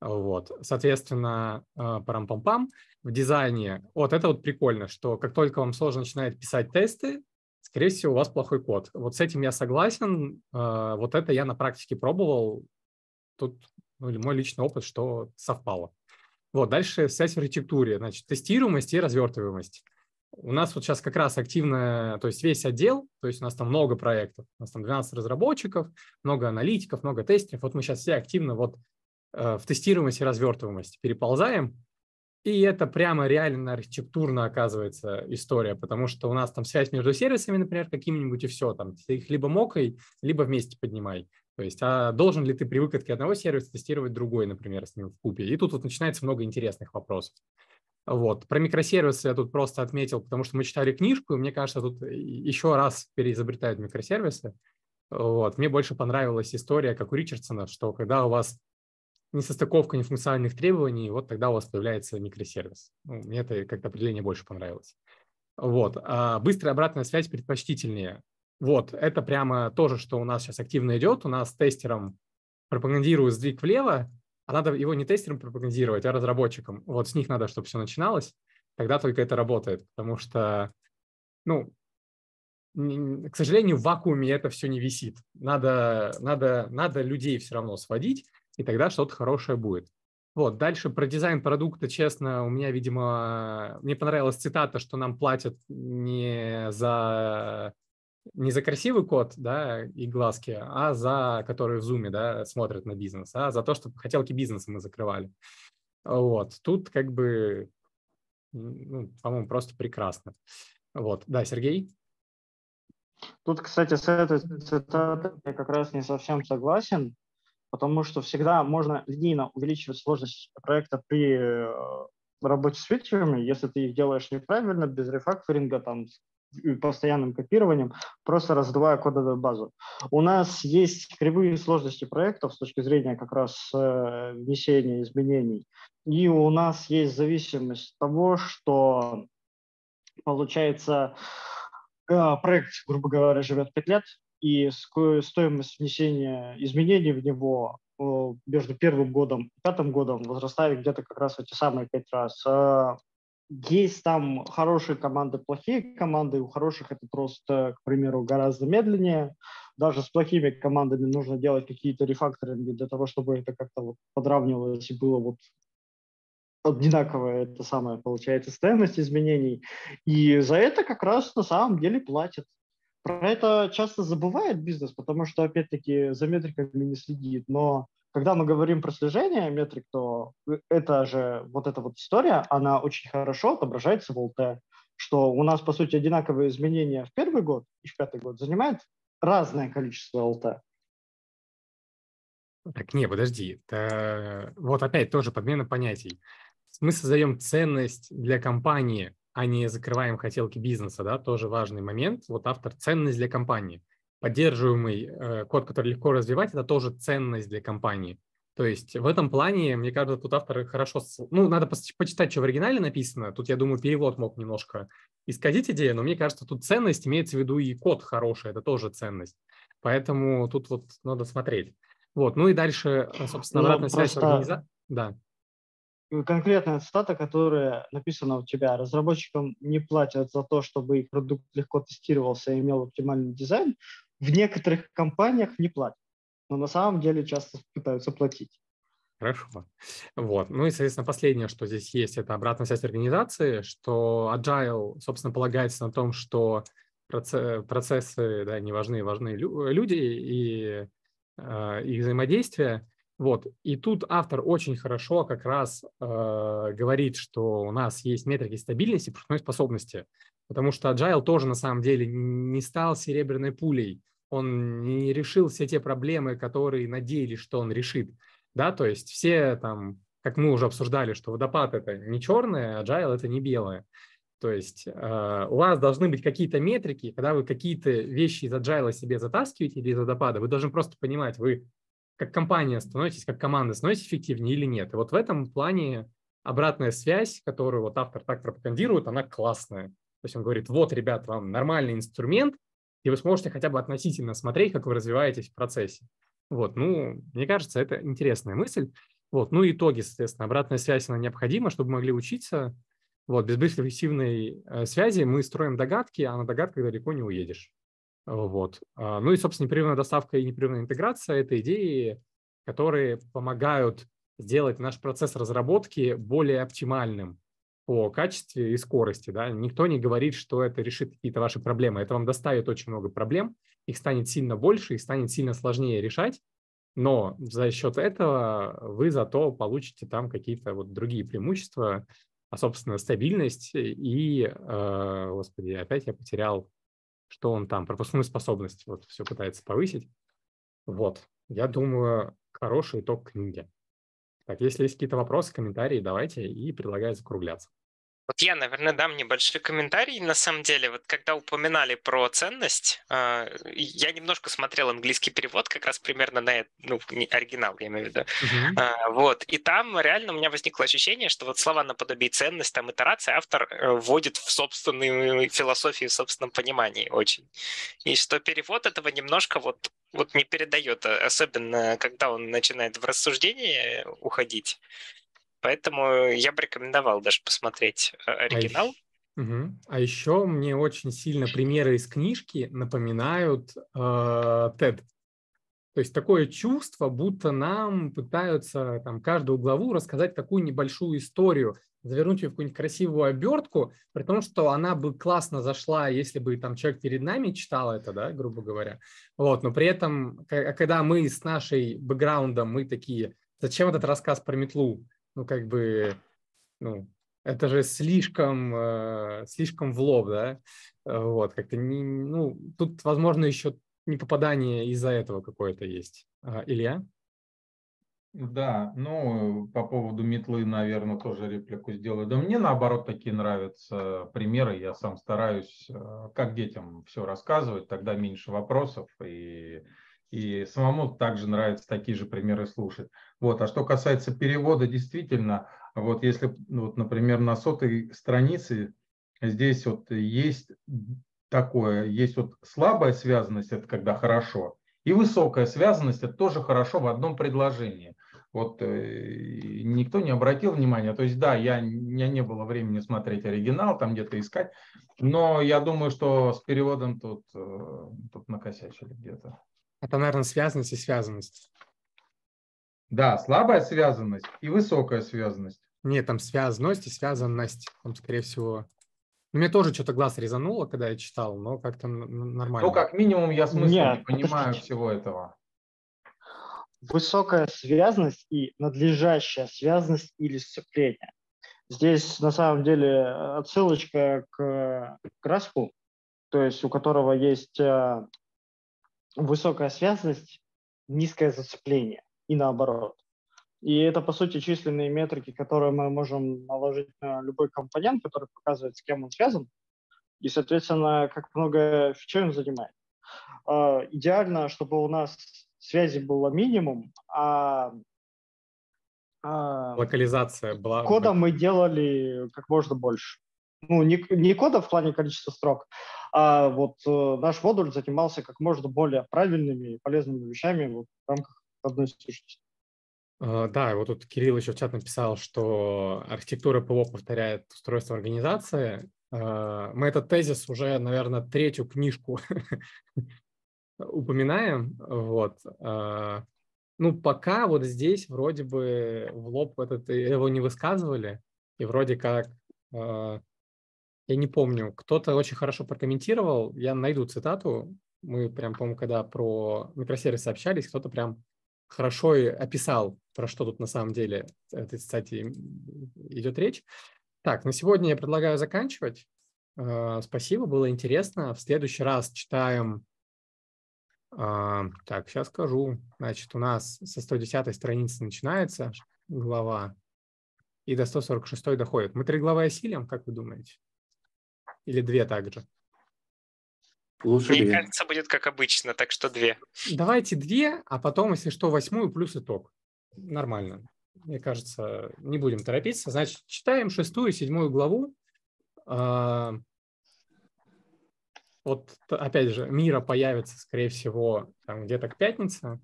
Вот, соответственно, э, парам-пам-пам, в дизайне, вот это вот прикольно, что как только вам сложно начинает писать тесты, скорее всего, у вас плохой код. Вот с этим я согласен, э, вот это я на практике пробовал, тут ну, или мой личный опыт, что совпало. Вот, дальше связь в архитектуре, значит, тестируемость и развертываемость. У нас вот сейчас как раз активно, то есть весь отдел, то есть у нас там много проектов, у нас там 12 разработчиков, много аналитиков, много тестеров. Вот мы сейчас все активно вот э, в тестируемость и развертываемость переползаем, и это прямо реально архитектурно оказывается история, потому что у нас там связь между сервисами, например, какими-нибудь и все, там ты их либо мокой, либо вместе поднимай. То есть, а должен ли ты при выкатке одного сервиса тестировать другой, например, с ним в купе? И тут вот начинается много интересных вопросов. Вот. Про микросервисы я тут просто отметил, потому что мы читали книжку, и мне кажется, тут еще раз переизобретают микросервисы. Вот. Мне больше понравилась история, как у Ричардсона, что когда у вас не состыковка нефункциональных требований, вот тогда у вас появляется микросервис. Ну, мне это как-то определение больше понравилось. Вот. А быстрая обратная связь предпочтительнее. Вот, это прямо тоже, что у нас сейчас активно идет. У нас тестером пропагандируют сдвиг влево, а надо его не тестером пропагандировать, а разработчикам. Вот с них надо, чтобы все начиналось. Тогда только это работает, потому что, ну, к сожалению, в вакууме это все не висит. Надо, надо, надо людей все равно сводить, и тогда что-то хорошее будет. Вот, дальше про дизайн продукта, честно, у меня, видимо, мне понравилась цитата, что нам платят не за не за красивый код, да, и глазки, а за, которые в зуме, да, смотрят на бизнес, а за то, чтобы хотелки бизнеса мы закрывали. Вот, тут как бы, ну, по-моему, просто прекрасно. Вот, да, Сергей? Тут, кстати, с этой цитатой я как раз не совсем согласен, потому что всегда можно линейно увеличивать сложность проекта при э, работе с фичерами, если ты их делаешь неправильно, без рефакторинга, там, постоянным копированием, просто раздувая кодовую базу. У нас есть кривые сложности проектов с точки зрения как раз э, внесения изменений. И у нас есть зависимость того, что получается э, проект, грубо говоря, живет 5 лет, и стоимость внесения изменений в него э, между первым годом и пятым годом возрастает где-то как раз эти самые пять раз. Есть там хорошие команды, плохие команды. У хороших это просто, к примеру, гораздо медленнее. Даже с плохими командами нужно делать какие-то рефакторинги для того, чтобы это как-то вот подравнивалось и было вот одинаковая это самое, получается, стоимость изменений. И за это как раз на самом деле платят. Про это часто забывает бизнес, потому что, опять-таки, за метриками не следит. Но когда мы говорим про слежение метрик, то это же вот эта вот история, она очень хорошо отображается в ЛТ, что у нас, по сути, одинаковые изменения в первый год и в пятый год занимает разное количество ЛТ. Так, не, подожди. Это, вот опять тоже подмена понятий. Мы создаем ценность для компании, а не закрываем хотелки бизнеса, да, тоже важный момент. Вот автор – ценность для компании поддерживаемый э, код, который легко развивать, это тоже ценность для компании. То есть в этом плане, мне кажется, тут авторы хорошо... Ну, надо почитать, что в оригинале написано. Тут, я думаю, перевод мог немножко исказить идею, но мне кажется, тут ценность имеется в виду и код хороший, это тоже ценность. Поэтому тут вот надо смотреть. Вот, ну и дальше, э, собственно, ну, обратная просто... связь организации. Да конкретная цитата, которая написана у тебя. Разработчикам не платят за то, чтобы их продукт легко тестировался и имел оптимальный дизайн в некоторых компаниях не платят, но на самом деле часто пытаются платить. Хорошо. Вот. Ну и, соответственно, последнее, что здесь есть, это обратная связь организации, что Agile, собственно, полагается на том, что процессы, да, не важны, важны люди и э, их взаимодействие. Вот. И тут автор очень хорошо как раз э, говорит, что у нас есть метрики стабильности и способности, потому что Agile тоже на самом деле не стал серебряной пулей, он не решил все те проблемы, которые надеялись, что он решит. Да, то есть все там, как мы уже обсуждали, что водопад это не черное, а Agile это не белое. То есть э, у вас должны быть какие-то метрики, когда вы какие-то вещи из Agile себе затаскиваете или из водопада, вы должны просто понимать, вы как компания становитесь, как команда становитесь эффективнее или нет. И вот в этом плане обратная связь, которую вот автор так пропагандирует, она классная. То есть он говорит, вот, ребят, вам нормальный инструмент, и вы сможете хотя бы относительно смотреть, как вы развиваетесь в процессе. Вот, ну, мне кажется, это интересная мысль. Вот, ну, итоги, соответственно, обратная связь, она необходима, чтобы могли учиться. Вот, без быстрой э, связи мы строим догадки, а на догадках далеко не уедешь. Вот. А, ну и, собственно, непрерывная доставка и непрерывная интеграция – это идеи, которые помогают сделать наш процесс разработки более оптимальным по качестве и скорости. Да? Никто не говорит, что это решит какие-то ваши проблемы. Это вам доставит очень много проблем, их станет сильно больше, их станет сильно сложнее решать, но за счет этого вы зато получите там какие-то вот другие преимущества, а, собственно, стабильность и, э, господи, опять я потерял что он там, пропускную способность вот все пытается повысить. Вот, я думаю, хороший итог книги. Так, если есть какие-то вопросы, комментарии, давайте, и предлагаю закругляться. Вот я, наверное, дам небольшой комментарий. На самом деле, вот когда упоминали про ценность, а, я немножко смотрел английский перевод, как раз примерно на это, ну, оригинал, я имею в виду. Uh-huh. Вот, и там реально у меня возникло ощущение, что вот слова наподобие ценность, там, итерация автор э, вводит в собственную философию, в собственном понимании очень. И что перевод этого немножко вот вот не передает, а, особенно когда он начинает в рассуждение уходить. Поэтому я бы рекомендовал даже посмотреть э, а оригинал. А еще, угу. а еще мне очень сильно примеры из книжки напоминают э, TED. То есть такое чувство, будто нам пытаются там каждую главу рассказать такую небольшую историю, завернуть ее в какую-нибудь красивую обертку, при том, что она бы классно зашла, если бы там человек перед нами читал это, да, грубо говоря. Вот, но при этом, когда мы с нашей бэкграундом, мы такие, зачем этот рассказ про метлу? Ну, как бы, ну, это же слишком, э, слишком в лоб, да, вот, как-то, не, ну, тут, возможно, еще не попадание из-за этого какое-то есть. А, Илья? Да, ну, по поводу метлы, наверное, тоже реплику сделаю. Да мне, наоборот, такие нравятся примеры. Я сам стараюсь, э, как детям все рассказывать, тогда меньше вопросов и и самому также нравятся такие же примеры слушать. Вот. А что касается перевода, действительно, вот если, ну, вот, например, на сотой странице здесь вот есть такое, есть вот слабая связанность, это когда хорошо, и высокая связанность, это тоже хорошо в одном предложении. Вот э, никто не обратил внимания, то есть да, я, у меня не было времени смотреть оригинал, там где-то искать, но я думаю, что с переводом тут, э, тут накосячили где-то. Это, наверное, связанность и связанность. Да, слабая связанность и высокая связанность. Нет, там связанность и связанность. Там, скорее всего... Ну, мне тоже что-то глаз резануло, когда я читал, но как-то нормально. Ну, как минимум, я смысл Нет, не понимаю всего этого. Высокая связанность и надлежащая связанность или сцепление. Здесь, на самом деле, отсылочка к краску, то есть у которого есть э, высокая связность, низкое зацепление и наоборот. И это, по сути, численные метрики, которые мы можем наложить на любой компонент, который показывает, с кем он связан, и, соответственно, как много фичей он занимает. Uh, идеально, чтобы у нас связи было минимум, а uh, локализация была. Кода мы делали как можно больше ну, не, не кода в плане количества строк, а вот э, наш модуль занимался как можно более правильными и полезными вещами вот, в рамках одной сущности. Uh, да, вот тут Кирилл еще в чат написал, что архитектура ПО повторяет устройство организации. Uh, мы этот тезис уже, наверное, третью книжку упоминаем. Вот. Uh, ну, пока вот здесь вроде бы в лоб этот, его не высказывали, и вроде как я не помню, кто-то очень хорошо прокомментировал, я найду цитату, мы прям, по-моему, когда про микросервисы общались, кто-то прям хорошо описал, про что тут на самом деле, это, кстати, идет речь. Так, на сегодня я предлагаю заканчивать. Э, спасибо, было интересно. В следующий раз читаем... Э, так, сейчас скажу. Значит, у нас со 110 страницы начинается глава и до 146 доходит. Мы три главы осилим, как вы думаете? Или две также? Лучше Мне две. кажется, будет как обычно, так что две. Давайте две, а потом, если что, восьмую плюс итог. Нормально. Мне кажется, не будем торопиться. Значит, читаем шестую, седьмую главу. А, вот, опять же, мира появится, скорее всего, там где-то к пятнице.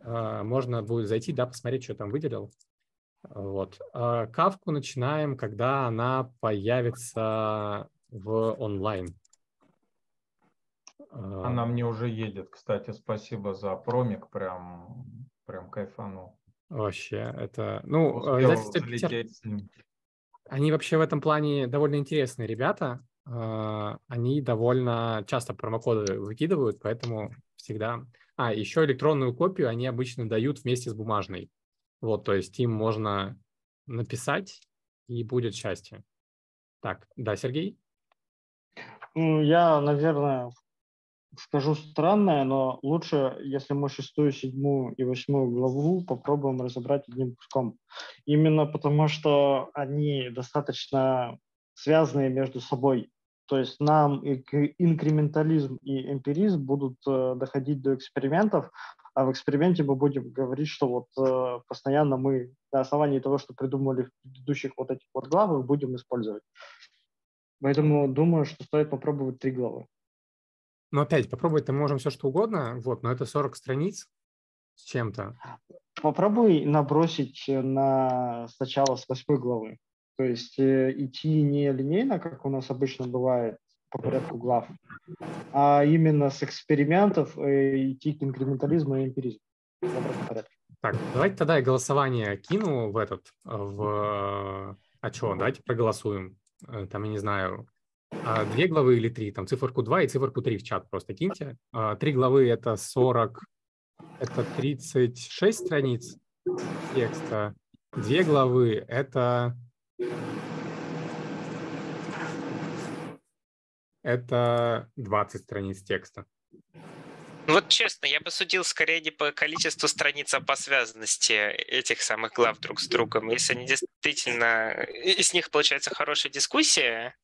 А, можно будет зайти, да, посмотреть, что там выделил. Вот. А кавку начинаем, когда она появится в онлайн. Она мне уже едет, кстати, спасибо за промик, прям, прям кайфанул. Вообще, это, ну, издательство они вообще в этом плане довольно интересные ребята. А, они довольно часто промокоды выкидывают, поэтому всегда... А, еще электронную копию они обычно дают вместе с бумажной. Вот, то есть им можно написать, и будет счастье. Так, да, Сергей? Ну, я, наверное, скажу странное, но лучше, если мы шестую, седьмую и восьмую главу попробуем разобрать одним куском. Именно потому, что они достаточно связанные между собой. То есть нам инкрементализм и эмпиризм будут э, доходить до экспериментов, а в эксперименте мы будем говорить, что вот э, постоянно мы на основании того, что придумали в предыдущих вот этих вот главах, будем использовать. Поэтому думаю, что стоит попробовать три главы. Но опять, попробовать мы можем все что угодно, вот, но это 40 страниц с чем-то. Попробуй набросить на сначала с восьмой главы. То есть э, идти не линейно, как у нас обычно бывает, по порядку глав, а именно с экспериментов э, идти к инкрементализму и эмпиризму. Так, давайте тогда я голосование кину в этот, в... А что, давайте проголосуем. Э, там, я не знаю, а, две главы или три, там циферку 2 и циферку 3 в чат просто киньте. А, три главы это 40, это 36 страниц текста. Две главы это это 20 страниц текста. Вот честно, я бы судил скорее не по количеству страниц, а по связанности этих самых глав друг с другом. Если они действительно... Из них получается хорошая дискуссия,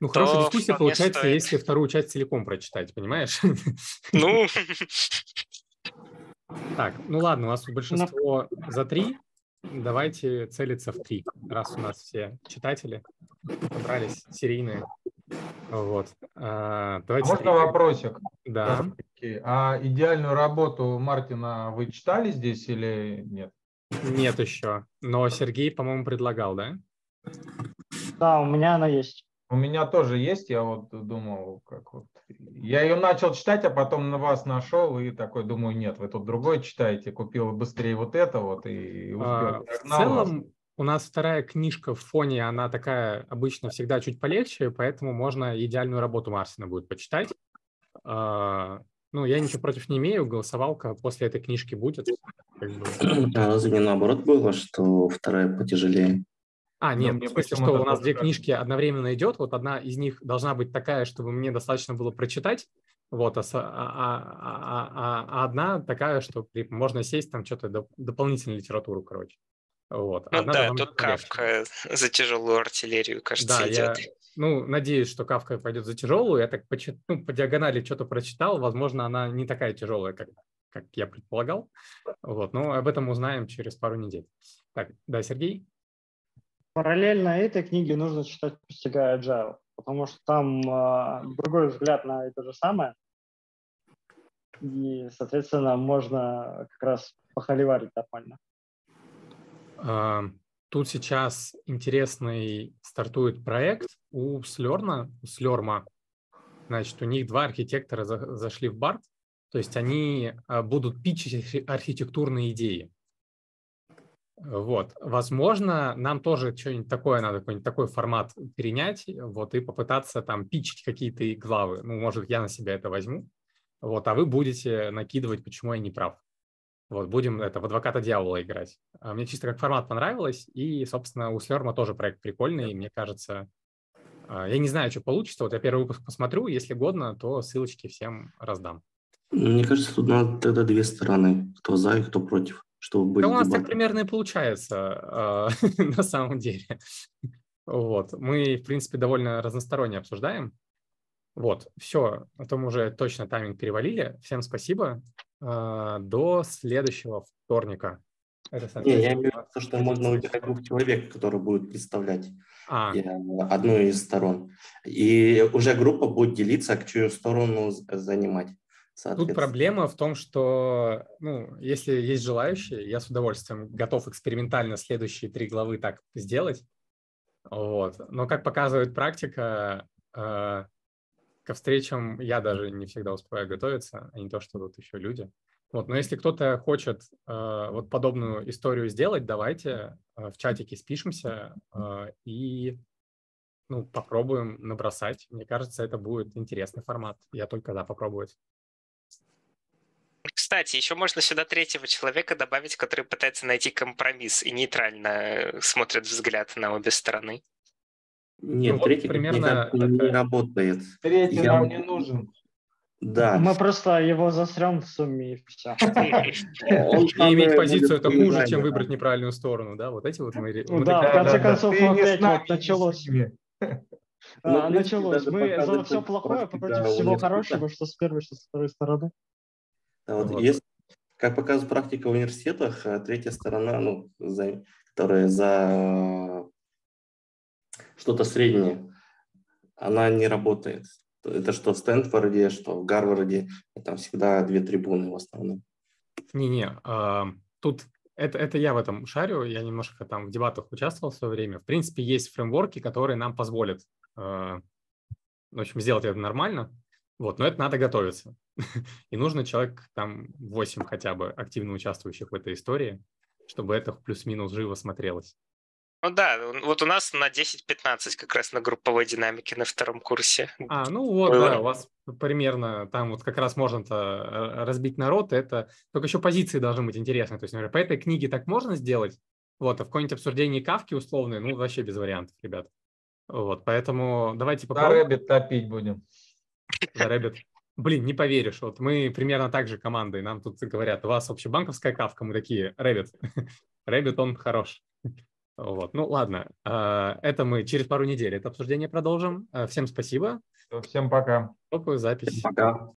ну, хорошая дискуссия получается, стоит. если вторую часть целиком прочитать, понимаешь? Ну. Так, ну ладно, у нас большинство за три. Давайте целиться в три, раз у нас все читатели собрались серийные. Вот. А, давайте Можно вопросик? Да. А идеальную работу Мартина вы читали здесь или нет? Нет еще, но Сергей, по-моему, предлагал, да? Да, у меня она есть. У меня тоже есть, я вот думал, как вот. Я ее начал читать, а потом на вас нашел и такой думаю, нет, вы тут другой читаете, купил быстрее вот это вот и успел. А, в целом, вас. у нас вторая книжка в фоне, она такая обычно всегда чуть полегче, поэтому можно идеальную работу Марсина будет почитать. А, ну, я ничего против не имею, голосовалка после этой книжки будет. Как бы. А разве не наоборот было, что вторая потяжелее? А, нет, в смысле, что у нас две книжки одновременно идет, вот одна из них должна быть такая, чтобы мне достаточно было прочитать, вот, а, а, а, а, а одна такая, что можно сесть там что-то доп, дополнительную литературу, короче. Вот. Ну одна да, тут Кавка за тяжелую артиллерию, кажется, да, идет. Ну, надеюсь, что Кавка пойдет за тяжелую. Я так по, ну, по диагонали что-то прочитал. Возможно, она не такая тяжелая, как, как я предполагал. Вот, но об этом узнаем через пару недель. Так, да, Сергей? Параллельно этой книге нужно читать «Постигая Agile», потому что там э, другой взгляд на это же самое. И, соответственно, можно как раз похоливарить нормально. Тут сейчас интересный стартует проект у Слерна, у Слерма. Значит, у них два архитектора за, зашли в Барт, то есть они а, будут питчить архитектурные идеи. Вот, возможно, нам тоже что-нибудь такое надо, какой-нибудь такой формат перенять, вот, и попытаться там пичить какие-то главы. Ну, может, я на себя это возьму, вот, а вы будете накидывать, почему я не прав. Вот, будем это в адвоката дьявола играть. А мне чисто как формат понравилось, и, собственно, у Слерма тоже проект прикольный, мне кажется, а, я не знаю, что получится, вот я первый выпуск посмотрю, если годно, то ссылочки всем раздам. Мне кажется, тут надо тогда две стороны, кто за и кто против чтобы были Да у нас дебаты. так примерно и получается э, на самом деле. Вот. Мы, в принципе, довольно разносторонне обсуждаем. Вот, все, а то мы уже точно тайминг перевалили. Всем спасибо. Э, до следующего вторника. Это, Не, я имею в виду, что можно выбирать двух человек, которые будут представлять а. одну из сторон. И уже группа будет делиться, к чью сторону занимать. Тут проблема в том, что, ну, если есть желающие, я с удовольствием готов экспериментально следующие три главы так сделать. Вот. Но, как показывает практика, э, ко встречам я даже не всегда успеваю готовиться, а не то, что тут еще люди. Вот. Но если кто-то хочет э, вот подобную историю сделать, давайте э, в чатике спишемся э, и ну, попробуем набросать. Мне кажется, это будет интересный формат. Я только за попробовать. Кстати, еще можно сюда третьего человека добавить, который пытается найти компромисс и нейтрально э, смотрит взгляд на обе стороны. Нет, ну, третий вот примерно не, не работает. Третий Я... нам не нужен. Да. Мы просто его засрем в сумме и все. И иметь позицию это хуже, чем выбрать неправильную сторону, да? Вот эти вот мы... Ну да, в конце концов, опять вот началось. А, началось. Мы за все плохое против всего хорошего, что с первой, что с второй стороны. Вот. Есть, как показывает практика в университетах, э, третья сторона, ну, за, которая за что-то среднее, она не работает. Это что в Стэнфорде, что в Гарварде, там всегда две трибуны в основном. Не-не, э, тут это, это я в этом шарю, я немножко там в дебатах участвовал в свое время. В принципе, есть фреймворки, которые нам позволят, э, в общем, сделать это нормально. Вот, но это надо готовиться. И нужно человек там 8 хотя бы активно участвующих в этой истории, чтобы это плюс-минус живо смотрелось. Ну да, вот у нас на 10-15 как раз на групповой динамике на втором курсе. А, ну вот, Было. да, у вас примерно там вот как раз можно-то э, разбить народ, это только еще позиции должны быть интересны. То есть, например, по этой книге так можно сделать, вот, а в каком-нибудь обсуждении Kafka условной, ну, вообще без вариантов, ребят. Вот, поэтому давайте попробуем. За Rabbit топить будем. За Rabbit. Блин, не поверишь, вот мы примерно так же командой, нам тут говорят, у вас общебанковская Kafka, мы такие, Rabbit, Rabbit, он хорош. Вот, ну ладно, а, это мы через пару недель это обсуждение продолжим. А, всем спасибо. Всем пока. Топовую запись. Пока.